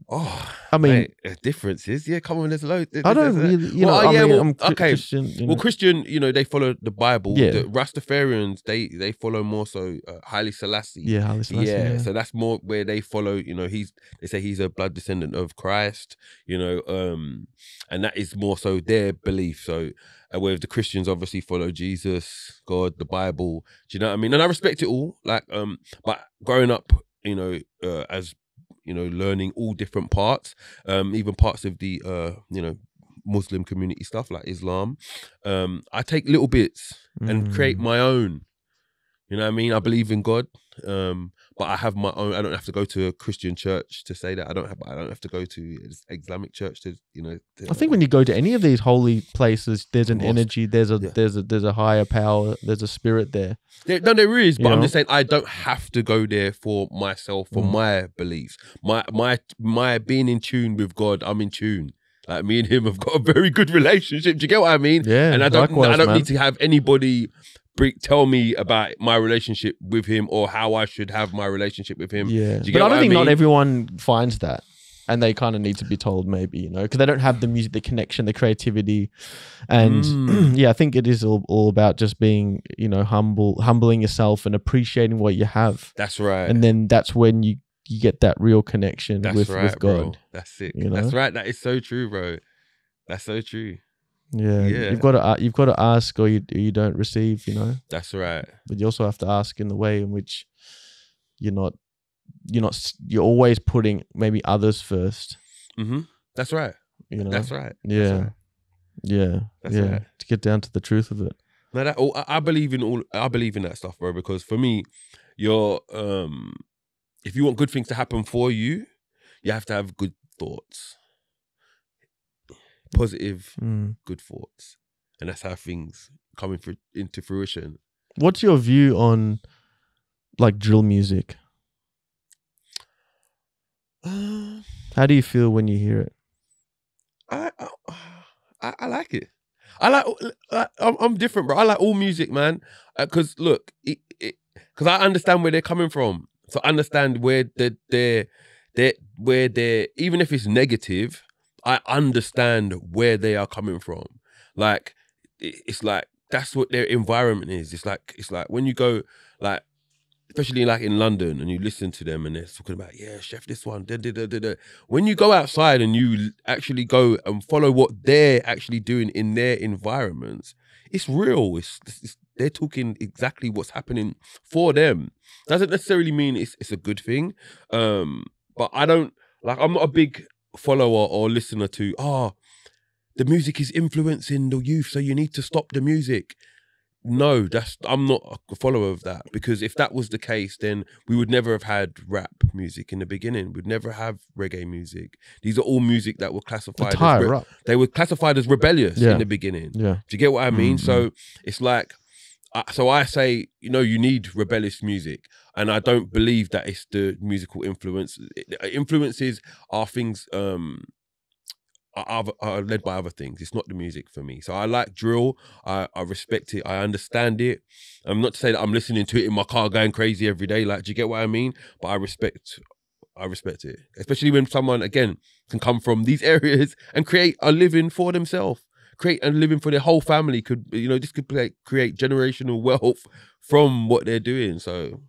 Oh, I mean, mate, uh, differences. Yeah, come on, there's loads. I don't there's- really, you Well, know, I yeah, mean, well, I'm Chri- okay. Christian. You know. Well, Christian, you know, they follow the Bible. Yeah. The Rastafarians, they they follow more so uh, Haile Selassie. yeah, Haile Selassie, yeah, yeah. so that's more where they follow. You know, he's they say he's a blood descendant of Christ. You know, um, and that is more so their belief. So, uh, where the Christians obviously follow Jesus, God, the Bible. Do you know what I mean? And I respect it all. Like, um, but growing up, you know, uh, as you know, learning all different parts, um, even parts of the uh, you know, Muslim community stuff like Islam. Um, I take little bits and create Mm. my own. You know what I mean? I believe in God, um, but I have my own. I don't have to go to a Christian church to say that. I don't have. I don't have to go to Islamic church to you know. to- I think when you go to any of these holy places, there's an energy, there's a Yeah. there's a there's a higher power, there's a spirit there. There, no, there is, but You I'm know? just saying I don't have to go there for myself, for Mm. my beliefs, my my my being in tune with God. I'm in tune. Like me and him have got a very good relationship. Do you get what I mean? Yeah, and I don't likewise, I don't man. need to have anybody tell me about my relationship with him or how I should have my relationship with him. Yeah, Do you but I don't think not everyone finds that, and they kind of need to be told maybe you know because they don't have the music, the connection, the creativity, and Mm. yeah, I think it is all, all about just being you know humble, humbling yourself and appreciating what you have, That's right. and then that's when you you get that real connection That's with right, with bro. God. That's it. you know? That's right. That is so true, bro. That's so true. Yeah, Yeah. you've got to you've got to ask or you you don't receive, you know. That's right. But you also have to ask in the way in which you're not you're not you're always putting maybe others first, hmm That's right. you know. That's right. That's Yeah. right. Yeah, That's yeah. right. To get down to the truth of it. No, that oh, I I believe in all. I believe in that stuff, bro. Because for me, you're um, if you want good things to happen for you, you have to have good thoughts, positive, Mm. good thoughts, and that's how things come in fru- into fruition. What's your view on like drill music? Uh, How do you feel when you hear it? I, I I like it. I like. I, I'm, I'm different, bro. I like all music, man. Because look, because I understand where they're coming from. So I understand where they're, they're, they're where they're. Even if it's negative, I understand where they are coming from. Like it's like that's what their environment is. It's like it's like when you go like. Especially like in London, and you listen to them, and they're talking about, yeah, chef, this one, da, da, da, when you go outside and you actually go and follow what they're actually doing in their environments, it's real. It's, it's they're talking exactly what's happening for them. Doesn't necessarily mean it's it's a good thing. Um, but I don't like. I'm not a big follower or listener to. Oh, the music is influencing the youth, so you need to stop the music. No, that's I'm not a follower of that because if that was the case, then we would never have had rap music in the beginning. We'd never have reggae music. These are all music that were classified. as re- they were classified as rebellious Yeah. in the beginning. Yeah. Do you get what I mean? Mm, So it's like, so I say, you know, you need rebellious music, and I don't believe that it's the musical influence. Influences are things um are, are led by other things. It's not the music for me. So I like drill. I, I respect it. I understand it. I'm not to say that I'm listening to it in my car going crazy every day. Like, do you get what I mean? But I respect. I respect it, especially when someone again can come from these areas and create a living for themselves create a living for their whole family could you know this could play, create generational wealth from what they're doing so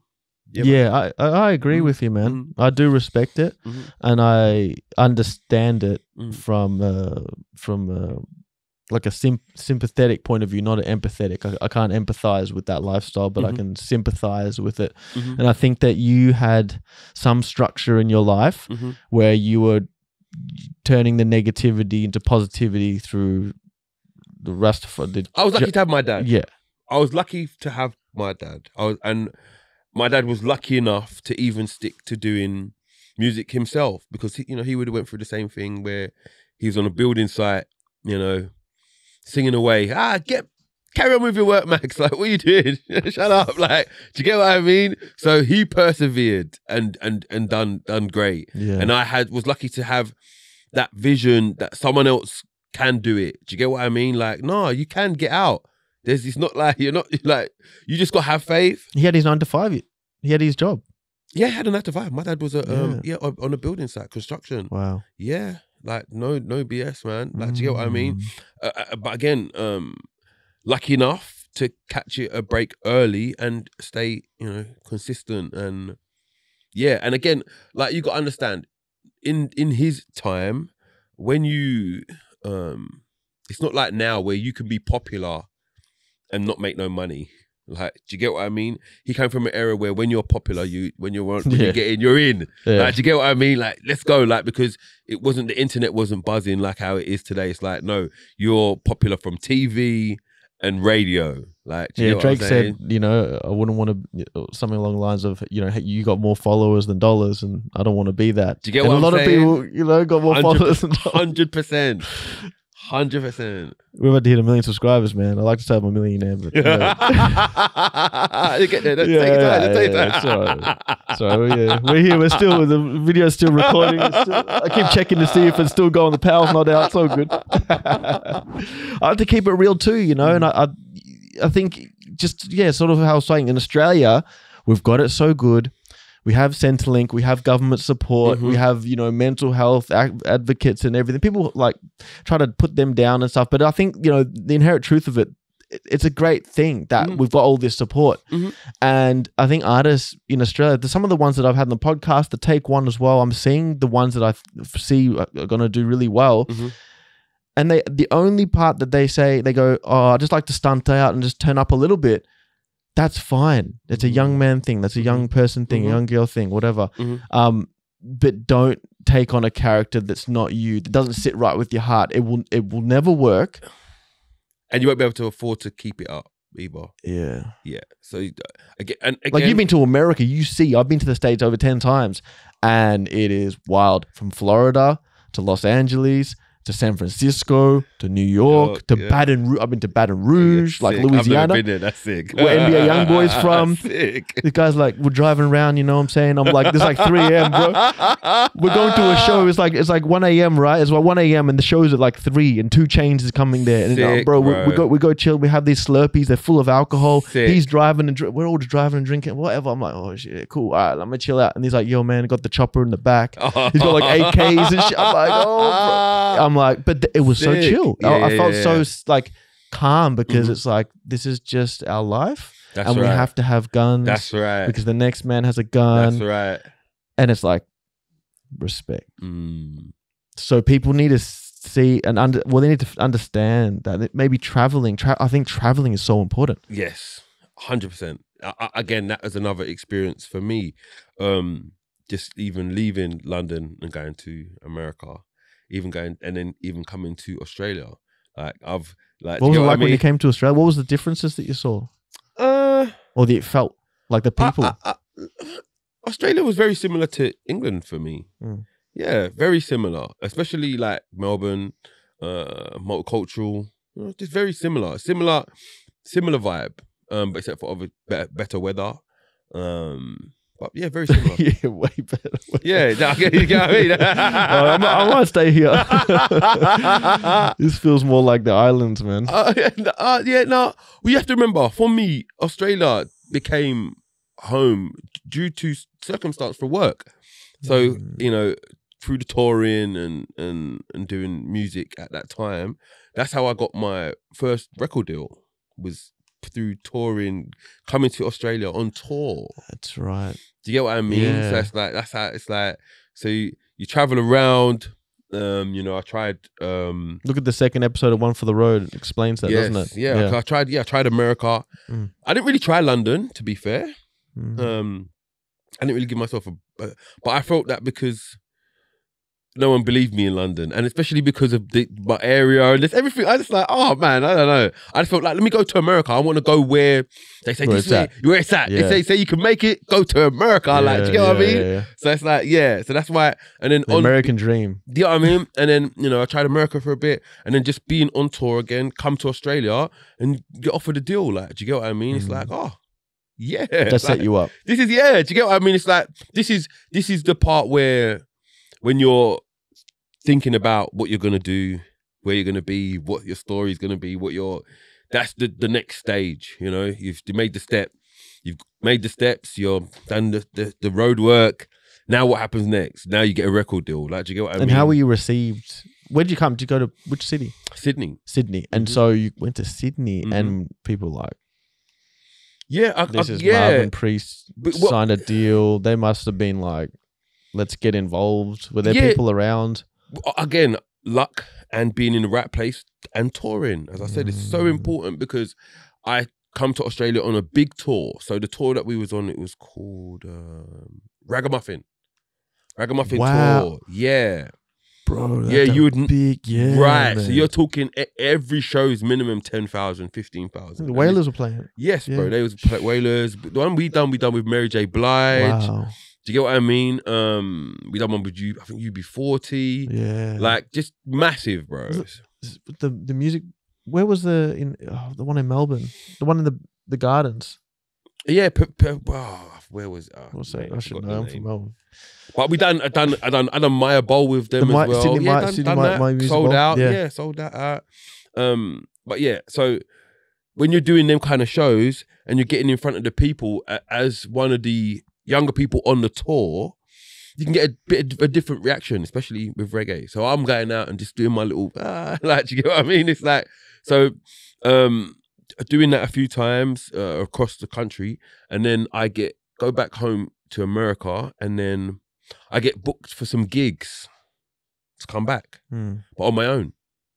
Yeah, man. I, I agree Mm, with you, man. mm. I do respect it, Mhm. and I understand it Mm. from uh, from uh, like a sim- sympathetic point of view, not an empathetic. I, I can't empathize with that lifestyle, but I Mhm. can sympathize with it. And I think that you had some structure in your life where you were turning the negativity into positivity through the Rastafari. The, I was lucky to have my dad. yeah, I was lucky to have my dad. I was, and my dad was lucky enough to even stick to doing music himself because he, you know he would have went through the same thing where he was on a building site, you know, singing away. Ah, get carry on with your work, Max. Like, what are you doing? Shut up. Like, do you get what I mean? So he persevered and and and done done great. yeah. And I had was lucky to have that vision that someone else can do it. Do you get what I mean? Like, no, you can get out. There's it's not like you're not like you just gotta have faith. he had his nine to five. He had his job. Yeah, I had a nine to five. My dad was a um yeah on a building site construction. Wow. Yeah, like no no BS man. Like, do you get what I mean? Mm. Uh, uh, but again, um, lucky enough to catch it a break early and stay, you know, consistent and yeah. And again, like you got to understand, in in his time, when you um, it's not like now where you can be popular and not make no money. Like, do you get what I mean? He came from an era where when you're popular, you when you're when Yeah. you get in, you're in. Yeah. Like, do you get what I mean? Like, let's go. Like, because it wasn't the internet wasn't buzzing like how it is today. It's like, no, you're popular from TV and radio. Like, do you yeah, get what I'm Drake said, you know, I wouldn't want to something along the lines of, you know, hey, you got more followers than dollars, and I don't want to be that. Do you get and what a I'm lot saying? of people, you know, got more 100, followers than dollars. Hundred percent, hundred percent. We're about to hit a million subscribers, man. I like to say I'm a millionaire, but you know, You get there. Let's Yeah, yeah. Yeah, it it's time. So yeah, we're here. We're still the video's still recording. Still- I keep checking to see if it's still going. The power's not out. It's all good. I have to keep it real too, you know. And I, I, I think just yeah, sort of how I was saying in Australia, we've got it so good. We have Centrelink, we have government support, we Mhm. have you know mental health advocates and everything. People like try to put them down and stuff, but I think you know the inherent truth of it. it- It's a great thing that Mhm. we've got all this support, Mhm. and I think artists in Australia, the, some of the ones that I've had on the podcast, the Take One as well. I'm seeing the ones that I see are going to do really well, Mhm. and they the only part that they say they go, oh, I just like to stunt out and just turn up a little bit. That's fine. It's a young man thing. That's a young person thing. Mhm. A young girl thing. Whatever. Mhm. Um, but don't take on a character that's not you. That doesn't sit right with your heart. It will. It will never work. And you won't be able to afford to keep it up either. Yeah. Yeah. So again, and again, Like you've been to America, you see. I've been to the states over ten times, and it is wild. From Florida to Los Angeles to San Francisco to New York York, to yeah. Baton. Rouge. I've been to Baton Rouge, like Sick. I've Louisiana. never been there. That's sick. Where NBA Youngboy's from. sick. The guy's like, we're driving around, you know what I'm saying? I'm like, there's like 3 a.m., bro. We're going to a show. It's like it's like 1 a.m., right? It's like 1 a.m. and the show's at like 3 and 2 Chainz is coming there. And uh, Sick, bro, We, we go we go chill. We have these Slurpees. They're full of alcohol. Sick. He's driving and dri- we're all just driving and drinking, whatever. I'm like, oh shit, cool. All right, I'm gonna chill out. And he's like, yo, man, I got the chopper in the back. He's got like AKs and shit. I'm like, oh, bro. I'm like, but th- it was so chill. Yeah, I, I yeah, felt yeah, so like calm because Mhm. it's like this is just our life, That's and right. we have to have guns That's right. because the next man has a gun, That's right. and it's like respect. Mm. So people need to see and under well, they need to understand that maybe traveling. Tra- I think traveling is so important. Yes, hundred percent. Again, that was another experience for me. Um, just even leaving London and going to America, even going and then even coming to Australia. Like I've like, What was it like I when you came to Australia? What was the differences that you saw, Uh, or that it felt like the people? I- I- Australia was very similar to England for me. Mm. Yeah, very similar, especially like Melbourne, uh, multicultural. you know, Just very similar, similar, similar vibe. Um, but except for obvi- better, better weather. Um, but yeah, very similar. yeah, way better. yeah, you get what I mean. I might stay here. this feels more like the islands, man. Uh, yeah, uh, yeah, no. Well, you have to remember, for me, Australia became home due to circumstance for work. So Mm. you know, through the touring and and and doing music at that time, that's how I got my first record deal. Was through touring, coming to Australia on tour. That's right. Do you get what I mean? Yeah. So it's like that's how it's like. So you, you travel around. Um, you know, I tried. Um, Look at the second episode of One for the Road. It explains that, yes, doesn't it? Yeah, I tried. Yeah, I tried America. Mm. I didn't really try London, to be fair. Mm. Um, I didn't really give myself a, but I felt that because no one believed me in London, and especially because of the, my area and just everything. I just like, oh man, I don't know. I just felt like, let me go to America. I want to go where they say Where this it's way, where it's at. Yeah. They say, say you can make it. Go to America. like, do you get what I mean? yeah, yeah. So it's like, yeah. So that's why. And then The on, American dream. do you know what I mean? And then, you know, I tried America for a bit and then just being on tour again, come to Australia and get offered a deal. Like, do you get what I mean? It's Mhm. like, oh, yeah. That Like, set you up. This is yeah, do you get what I mean? It's like this is this is the part where when you're thinking about what you're gonna do, where you're gonna be, what your story is gonna be, what your that's the the next stage, you know. You've you made the step, you've made the steps, you're done the, the, the road work. Now what happens next? Now you get a record deal. Like, do you get what I and mean? how were you received? Where did you come? Did you go to which city? Sydney. Sydney. And Mhm. so you went to Sydney, Mhm. and people like, Yeah, I, "This I- is yeah. Marvin Priest But what- signed a deal." They must have been like, "Let's get involved." Were there Yeah. people around? again, luck and being in the right place and touring. As I said, it's so Mm. important because I come to Australia on a big tour. So the tour that we was on, it was called um, Ragamuffin. Ragamuffin Wow. tour. Yeah. Bro, Yeah, you would- big, yeah, right. So you're talking e- every show's minimum 10,000, 15,000. the Wailers were playing. it's- Yes, bro. They was play- Wailers. The one we done, we done with Mary J. Blige. Wow, Do you get what I mean? Um, we done one with you, I think UB40. yeah. Like just massive, bro. The the music. Where was the in oh, the one in Melbourne? The one in the the gardens. Yeah, p- p- oh, where was uh, What's that? I should know. I'm from. Melbourne. But we done, I done, I done, I done Myer Bowl with them The as well. Sydney yeah, Mi- done, Sydney done that. Sold Bowl, out. yeah. Yeah. sold that out. Um, but yeah, so when you're doing them kind of shows and you're getting in front of the people as one of the younger people on the tour, you can get a bit of a different reaction, especially with reggae. So I'm going out and just doing my little ah, like, do you get what I mean? It's like so. Um, doing that a few times uh, across the country, and then I get go back home to America, and then I get booked for some gigs to come back, Hmm. but on my own.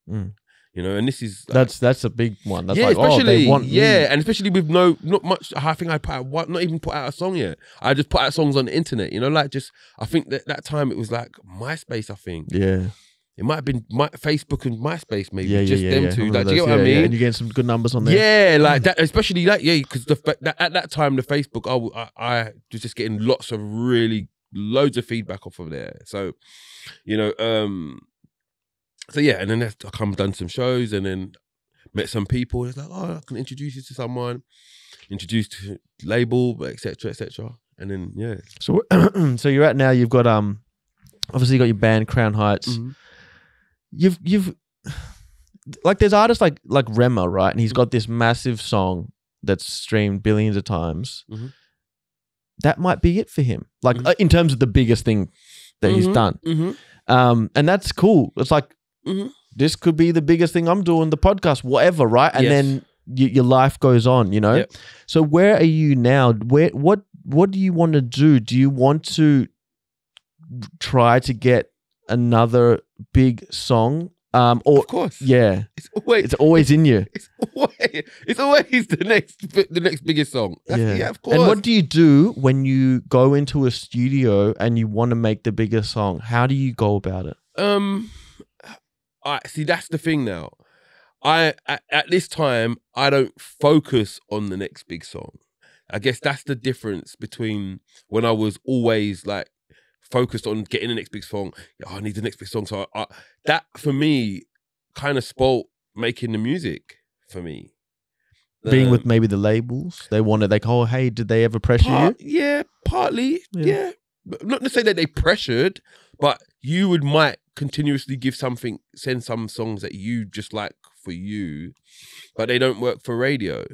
Mm. You know, and this is like- That's that's a big one. That's yeah, like, oh, especially they want yeah, me. and especially with no not much. I think I put out what not even put out a song yet. I just put out songs on the internet. You know, like just I think that that time it was like MySpace. I think Yeah, it might have been my Facebook and MySpace maybe yeah, yeah, just yeah, them yeah. two. Like, do you get what I mean? And you get some good numbers on there. Yeah, like that, especially that, yeah, because the that, at that time the Facebook, I was just getting lots of really loads of feedback off of there. So, you know, um, so yeah, and then I come done some shows and then met some people. It's like, oh, I can introduce you to someone, introduced to label, etc., etc. And then yeah, So so you're at now. You've got um, obviously you got your band Crown Heights. Mm-hmm. You've you've like there's artists like like Rema, right? And he's got this massive song that's streamed billions of times. Mhm. That might be it for him. Like Mhm. uh, in terms of the biggest thing that he's Mhm, done. mhm. Um, and that's cool. It's like Mhm. this could be the biggest thing I'm doing, the podcast, whatever, right? And Yes. then your life goes on, you know. Yep. So where are you now? Where what what do you want to do? Do you want to try to get another big song? Um, or of course, yeah, it's always it's always in you. it's always it's always the next the next biggest song. That's, yeah. of course. And what do you do when you go into a studio and you want to make the biggest song? How do you go about it? Um, I see. That's the thing now. I at, at this time I don't focus on the next big song. I guess that's the difference between when I was always like focused on getting the next big song. Oh, I need the next big song. So I, I, that for me kind of spoilt making the music for me. Being with Um, maybe the labels, they wanted like, oh, hey, did they ever pressure Part- you? Yeah, partly. Yeah. Yeah. Not to say that they pressured, but you would might continuously give something, send some songs that you just like for you, but they don't work for radio.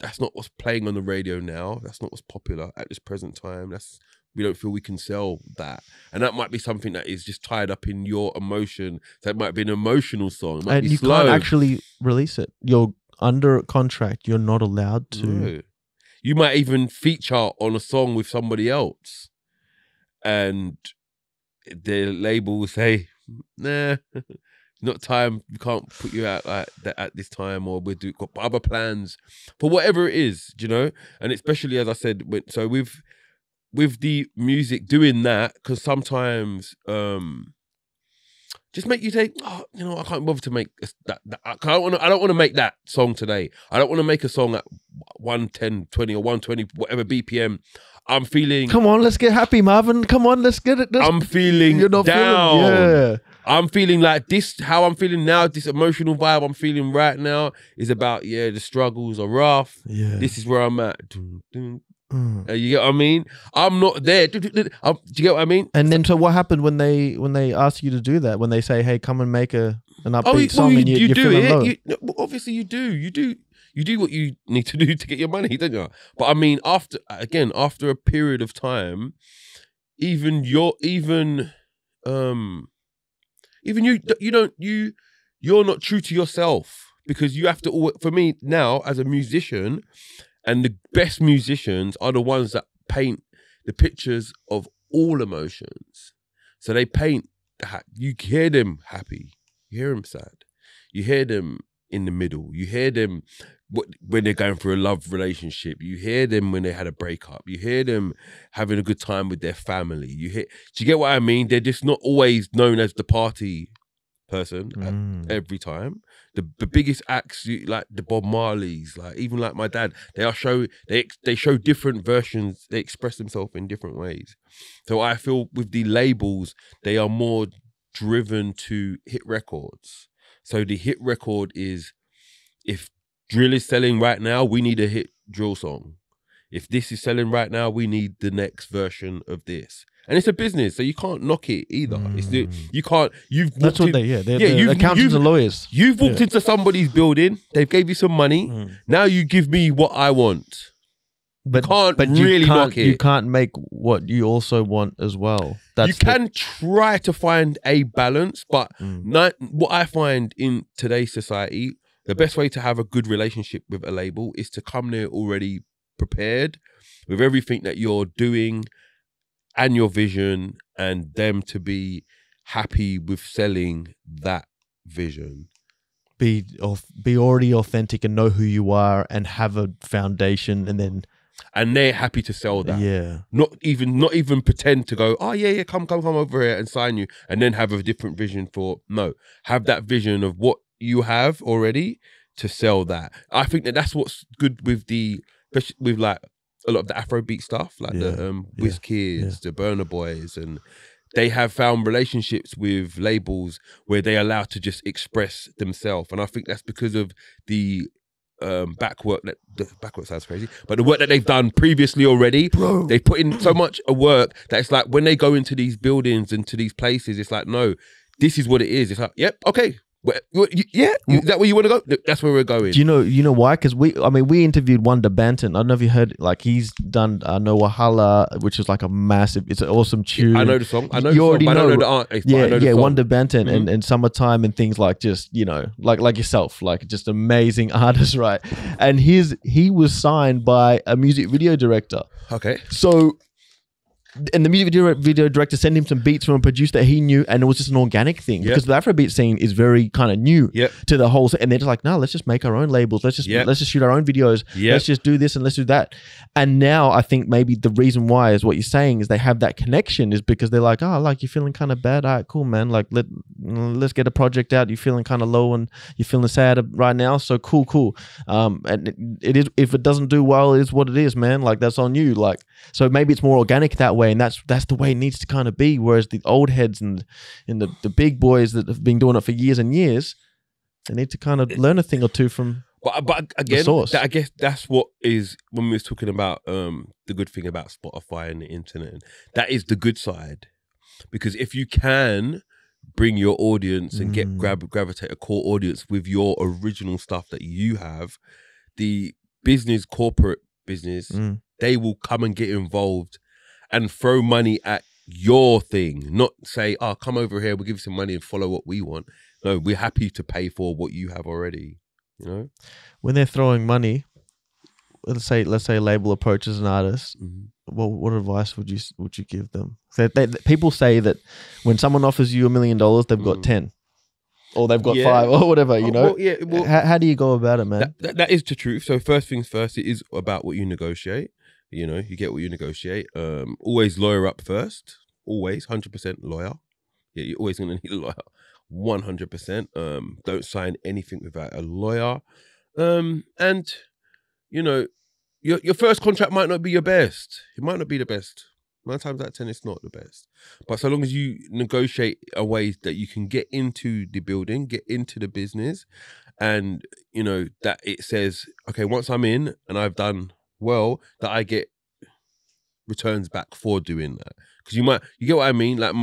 That's not what's playing on the radio now. That's not what's popular at this present time. That's we don't feel we can sell that, and that might be something that is just tied up in your emotion. That might be an emotional song. And you slow. can't actually release it. You're under contract. You're not allowed to. No. You might even feature on a song with somebody else, and the label will say, "Nah, not time. We can't put you out like that at this time, or we're do got other plans for whatever it is, you know." And especially as I said, so with with the music doing that, because sometimes um just make you think, oh, you know, I can't bother to make that. that I don't want to. I don't want to make that song today. I don't want to make a song at 110, 20 or 120, whatever BPM. I'm feeling. Come on, let's get happy, Marvin. Come on, let's get it. Let's, I'm feeling you're not down. feeling. Yeah. I'm feeling like this. How I'm feeling now. This emotional vibe I'm feeling right now is about yeah. The struggles are rough. Yeah. This is where I'm at. Dun, dun. Mm. Uh, you get what I mean? I'm not there. Du- du- I'm- Do you get what I mean? And then, so what happened when they when they ask you to do that? When they say, "Hey, come and make a an upbeat Oh, you, song," you, and you, you you're do it. low. You, obviously, you do. You do. You do what you need to do to get your money, don't you? But I mean, after again, after a period of time, even your even um even you you don't you you're not true to yourself because you have to always, for me now as a musician and the best musicians are the ones that paint the pictures of all emotions so they paint you hear them happy you hear them sad you hear them in the middle you hear them when they're going through a love relationship you hear them when they had a breakup you hear them having a good time with their family you hear do you get what i mean they're just not always known as the party person Mm. every time. The the biggest acts like the Bob Marleys, like even like my dad, they are show they they show different versions. They express themselves in different ways. So I feel with the labels, they are more driven to hit records. So the hit record is if drill is selling right now, we need a hit drill song. If this is selling right now, we need the next version of this. And it's a business, so you can't knock it either. It's the, Mm. you can't. You've That's what in- they. Yeah, they're, Yeah, they're you've- accountants and lawyers. You've walked Yeah. into somebody's building. They've gave you some money. Mm. Now you give me what I want. But can't but really you can't, knock You can't make what you also want as well. That's you the- can try to find a balance, but Mm. not, what I find in today's society, the best way to have a good relationship with a label is to come there already prepared with everything that you're doing and your vision, and them to be happy with selling that vision. be be already authentic and know who you are and have a foundation and then And they're happy to sell that. yeah not even not even pretend to go oh yeah yeah come come come over here and sign you and then have a different vision for no have that vision of what you have already to sell that i think that that's what's good with the with like a lot of the afrobeat stuff like Yeah, the um yeah, Wizkids the Burna Boys and they have found relationships with labels where they allow to just express themselves and i think that's because of the um back work that the back work sounds crazy but the work that they've done previously already bro they put in so much of work that it's like when they go into these buildings and to these places, it's like, no, this is what it is. It's like, yep, okay. Where- yeah, is that where you want to go? That's where we're going. do you know you know why because we i mean we interviewed 1da Banton i don't know if you heard like he's done uh, no wahala which is like a massive it's an awesome tune I know the song. I know You the song, already but I don't know know- the but yeah know yeah song. 1da Banton Mm-hmm. and, and summertime and things like just you know like like yourself like just amazing artist right and his he was signed by a music video director Okay. So, and the music video, video director sent him some beats from a producer that he knew, and it was just an organic thing Yep. because the Afrobeat scene is very kind of new Yep. to the whole. And they're just like, no, let's just make our own labels. Let's just Yep. let's just shoot our own videos. Let's just do this and let's do that. And now I think maybe the reason why is what you're saying is they have that connection is because they're like, oh, like you're feeling kind of bad. All right, cool, man. Like let let's get a project out. You're feeling kind of low and you're feeling sad right now. So cool, cool. Um, and it, it is if it doesn't do well, it is what it is, man. Like that's on you. Like so maybe it's more organic that way, and that's that's the way it needs to kind of be. Whereas the old heads and and the, the big boys that have been doing it for years and years, they need to kind of learn a thing or two from. But but again, that, I guess that's what is when we was talking about um the good thing about Spotify and the internet. And that is the good side, because if you can bring your audience and get Mm. grab gravitate a core audience with your original stuff that you have, the business corporate business Mm. they will come and get involved and throw money at your thing, not say, "Oh, come over here, we'll give you some money and follow what we want." No, we're happy to pay for what you have already. You know. when they're throwing money, let's say let's say a label approaches an artist, Mhm. what what advice would you would you give them? So they, people say that when someone offers you a million dollars, they've got Mm. ten, or they've got Yeah. five, or whatever. You Oh, know, well, yeah. Well, how, how do you go about it, man? that, that, that is the truth. So first things first, it is about what you negotiate. You know, you get what you negotiate. Um, always lawyer up first. Always, hundred percent lawyer. Yeah, you're always gonna need a lawyer. one hundred percent. Um, don't sign anything without a lawyer. Um, and you know, your your first contract might not be your best. It might not be the best. Nine times out of ten, it's not the best. But so long as you negotiate a way that you can get into the building, get into the business, and you know that it says, okay, once I'm in and I've done well, that I get returns back for doing that. Because you might, you get what I mean. Like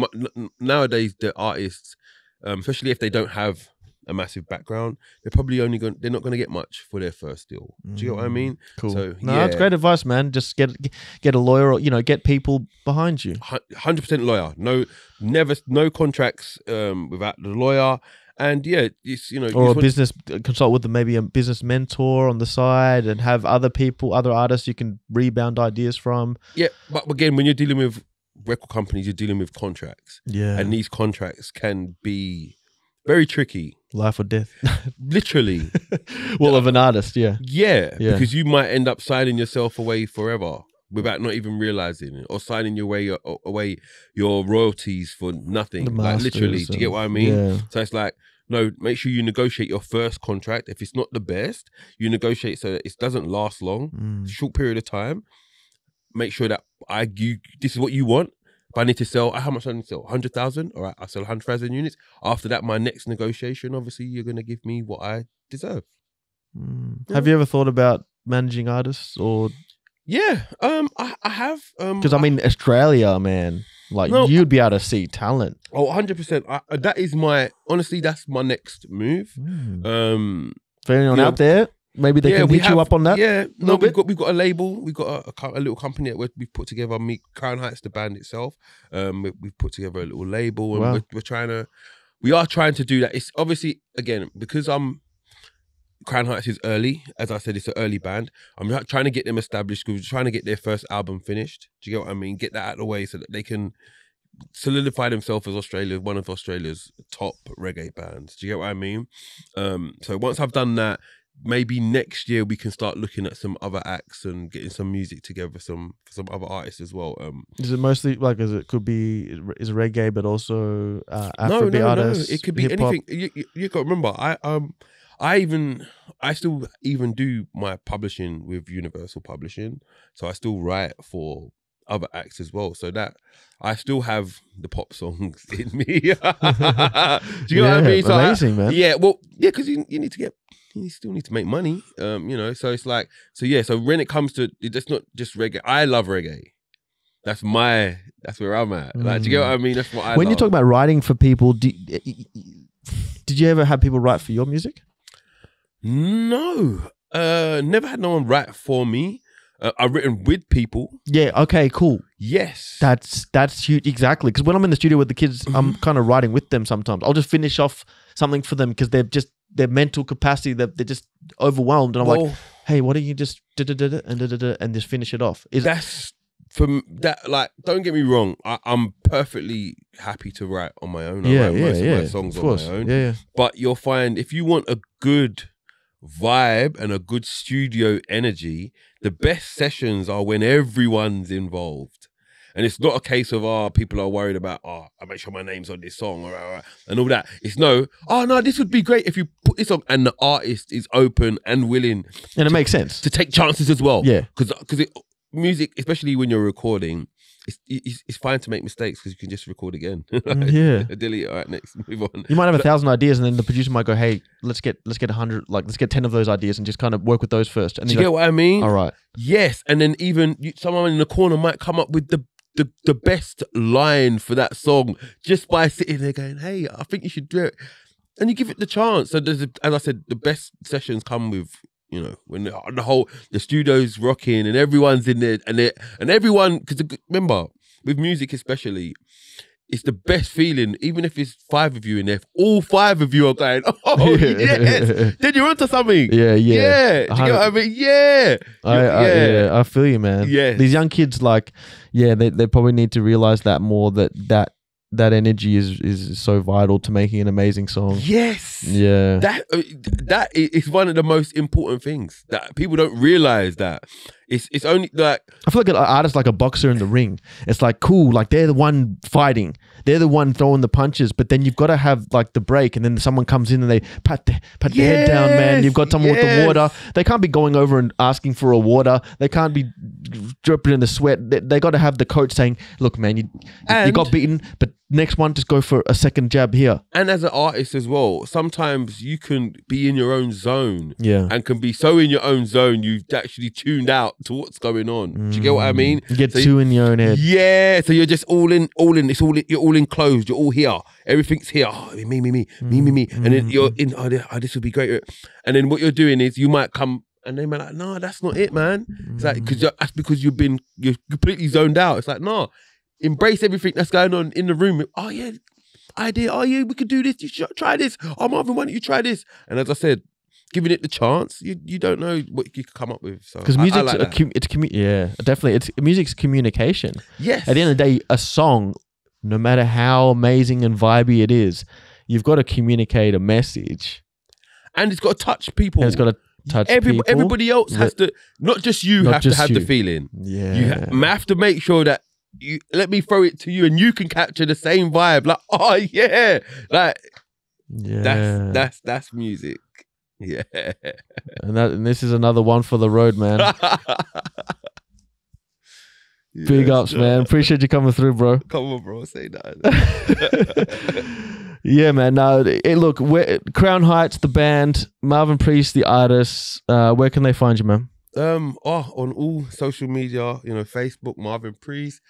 nowadays, the artists, um, especially if they don't have a massive background, they're probably only going, they're not going to get much for their first deal. Do you know what I Mm, mean? Cool. So, no, that's great advice, man. Just get get a lawyer, or you know, get people behind you. hundred percent lawyer. No, never, no contracts um, without the lawyer. And yeah, it's you know, or a just want- business consult with them, maybe a business mentor on the side and have other people other artists you can rebound ideas from yeah. But again, when you're dealing with record companies, you're dealing with contracts, yeah and these contracts can be very tricky. life or death Literally, well of an artist yeah yeah, Yeah. because you might end up signing yourself away forever without not even realizing it, or signing your way away your royalties for nothing. Like literally, do you get what I mean? yeah So it's like, no, make sure you negotiate your first contract. If it's not the best, you negotiate so that it doesn't last long, Mm. short period of time. Make sure that I you this is what you want. If I need to sell, how much I need to sell? Hundred thousand. All right, I sell hundred thousand units. After that, my next negotiation, obviously, you're gonna give me what I deserve. Mm. have you ever thought about managing artists or Yeah, um, I, I have um because i mean australia man like No. you'd be able to see talent oh, 100 percent. That is my honestly, that's my next move. Mm. Um, for anyone out there maybe they can we hit you up on that Yeah, no, we've bit? got we've got a label, we've got a, a, a little company that we've, we've put together. Me, Crown Heights, the band itself. Um, we, we've put together a little label, and Wow. we're, we're trying to, we are trying to do that. It's obviously again because I'm. Crown Heights is early, as I said, it's an early band. I'm not trying to get them established because we're trying to get their first album finished. Do you get what I mean? Get that out of the way so that they can solidify themselves as Australia, one of Australia's top reggae bands. Do you get what I mean? Um, so once I've done that, maybe next year we can start looking at some other acts and getting some music together, some for some other artists as well. Um, is it mostly like is it could be is reggae but also uh no, Afrobeat no, artists no, it could be hip-hop? anything. You, you, you got to remember, I um, I even I still even do my publishing with Universal Publishing, so I still write for other acts as well. So that I still have the pop songs in me. do you know what I Yeah, mean? So I- amazing man Yeah, well, yeah, because you, you need to get you still need to make money. Um, you know, so it's like so yeah, so when it comes to it's not just reggae. I love reggae. That's my that's where I'm at. Like, do you get what I mean? That's what I when you talk about writing for people, do, did you ever have people write for your music? No. Uh never had no one write for me. Uh, I've written with people. Yeah. Okay. Cool. Yes. That's that's huge. Exactly. Because when I'm in the studio with the kids, I'm kind of writing with them. Sometimes I'll just finish off something for them because they're just their mental capacity. They're, they're just overwhelmed, and I'm like, hey, why don't you just da da da da and da da and just finish it off? Is that's from that like don't get me wrong. I, I'm perfectly happy to write on my own. I yeah, write yeah, yeah. songs on my own. Yeah, yeah. but you'll find if you want a good vibe and a good studio energy, the best sessions are when everyone's involved. And it's not a case of oh, people are worried about oh, I make sure my name's on this song or, or- and all that. It's no, oh no, this would be great if you put this on, and the artist is open and willing And it makes sense. to take chances as well. Yeah. because because music, especially when you're recording, it's it's, it's fine to make mistakes because you can just record again. Mm, yeah. delete. All right, next, move on. You might have a thousand ideas, and then the producer might go, "Hey, let's get let's get a hundred, like let's get ten of those ideas, and just kind of work with those first. And Do you you get what I mean? all right, Yes, and then even you, someone in the corner might come up with the, the the best line for that song just by sitting there going, "Hey, I think you should do it," and you give it the chance. So there's, a, as I said, the best sessions come with you know when the, the whole the studio's rocking and everyone's in there and it and everyone because remember with music especially. It's the best feeling, even if it's five of you in there. All five of you are going, oh yes, then you're onto something. yeah, yeah. Yeah. Do you get what I mean? Yeah. I, I, Yeah. yeah, I feel you, man. Yeah. these young kids, like, yeah, they, they probably need to realize that more. That that that energy is is so vital to making an amazing song. Yes. Yeah, That uh, that is one of the most important things that people don't realize that It's it's only like I feel like an artist like a boxer in the ring. It's like cool, like they're the one fighting, they're the one throwing the punches. But then you've got to have like the break, and then someone comes in and they pat the, pat their head down, man. You've got someone with the water. They can't be going over and asking for a water. They can't be dripping in the sweat. They, they got to have the coach saying, "Look, man, you you got beaten, but next one just go for a second jab here." and as an artist as well, sometimes you can be in your own zone Yeah. and can be so in your own zone you've actually tuned out to what's going on. Do you get what I mm. mean? You get So two in your own head. Yeah, so you're just all in, all in. It's all in, you're all enclosed. You're all here. Everything's here. Oh, me, me, me, me, me, me, me. And then mm. you're in. Oh, this, oh, would be great. And then what you're doing is you might come and they might like, no, that's not it, man. It's like mm. because that's because you've been you're completely zoned out. It's like no, embrace everything that's going on in the room. Oh yeah, idea. Oh yeah, we could do this. You should try this. Oh Marvin, why don't you try this? And as I said. Giving it the chance, you you don't know what you could come up with. So Because music's like a that. it's commu- yeah definitely it's music's communication. yes, At the end of the day, a song, no matter how amazing and vibey it is, you've got to communicate a message, and it's got to touch people. and it's got to touch Every, people. everybody else has to, not just you Not have just to have you. the feeling. Yeah, You ha- have to make sure that you let me throw it to you and you can capture the same vibe. Like, oh yeah, like yeah. that's that's that's music. Yeah. and that and this is another one for the road, man. Big ups, man. Appreciate you coming through, bro. Come on, bro, say that. yeah, man. No, it, look, Crown Heights, the band, Marvin Priest, the artist. Uh, where can they find you, man? Um, oh, on all social media, you know, Facebook, Marvin Priest,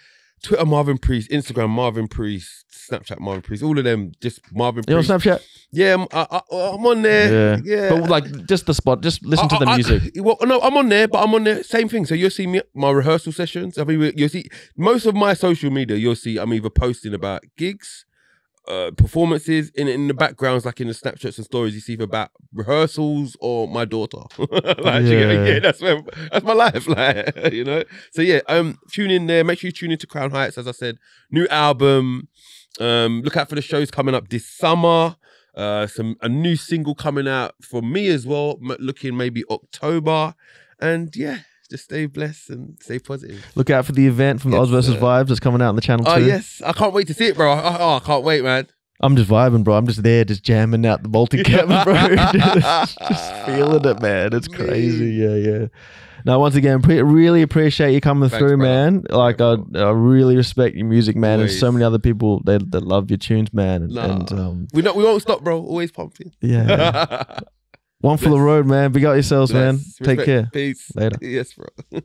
Twitter, Marvin Priest, Instagram, Marvin Priest, Snapchat, Marvin Priest, all of them, just Marvin You on Snapchat? yeah, I'm, I, I, I'm on there. Yeah, yeah. But like, just the spot. Just listen to the I- music. well, no, I'm on there, but I'm on there. Same thing. So you'll see me my rehearsal sessions. I mean, you'll see most of my social media. You'll see I'm either posting about gigs, uh, performances. In in the backgrounds, like in the snapshots and stories, you see about rehearsals or my daughter. like? Yeah. yeah, that's where, that's my life. Like you know. So yeah, um, tune in there. Make sure you tune into Crown Heights. As I said, new album. Um, look out for the shows coming up this summer. Uh, some a new single coming out for me as well. Looking maybe October, and yeah, just stay blessed and stay positive. Look out for the event from the Oz versus sir. Vibes that's coming out on the channel too. Oh too. yes, I can't wait to see it, bro. Oh, oh, I can't wait, man. I'm just vibing, bro. I'm just there, just jamming out the multi-cam, bro. just, just feeling it, man. It's crazy. Yeah, yeah. Now, once again, really appreciate you coming Thanks, through, brother. man. Like, I. I really respect your music, man, and so many other people that, that love your tunes, man. And, Nah. and um, We not we won't stop, bro. Always pumping. yeah, one for the road, man. Big up yourselves, man. Bless. Take care. Peace. Later. Yes, bro.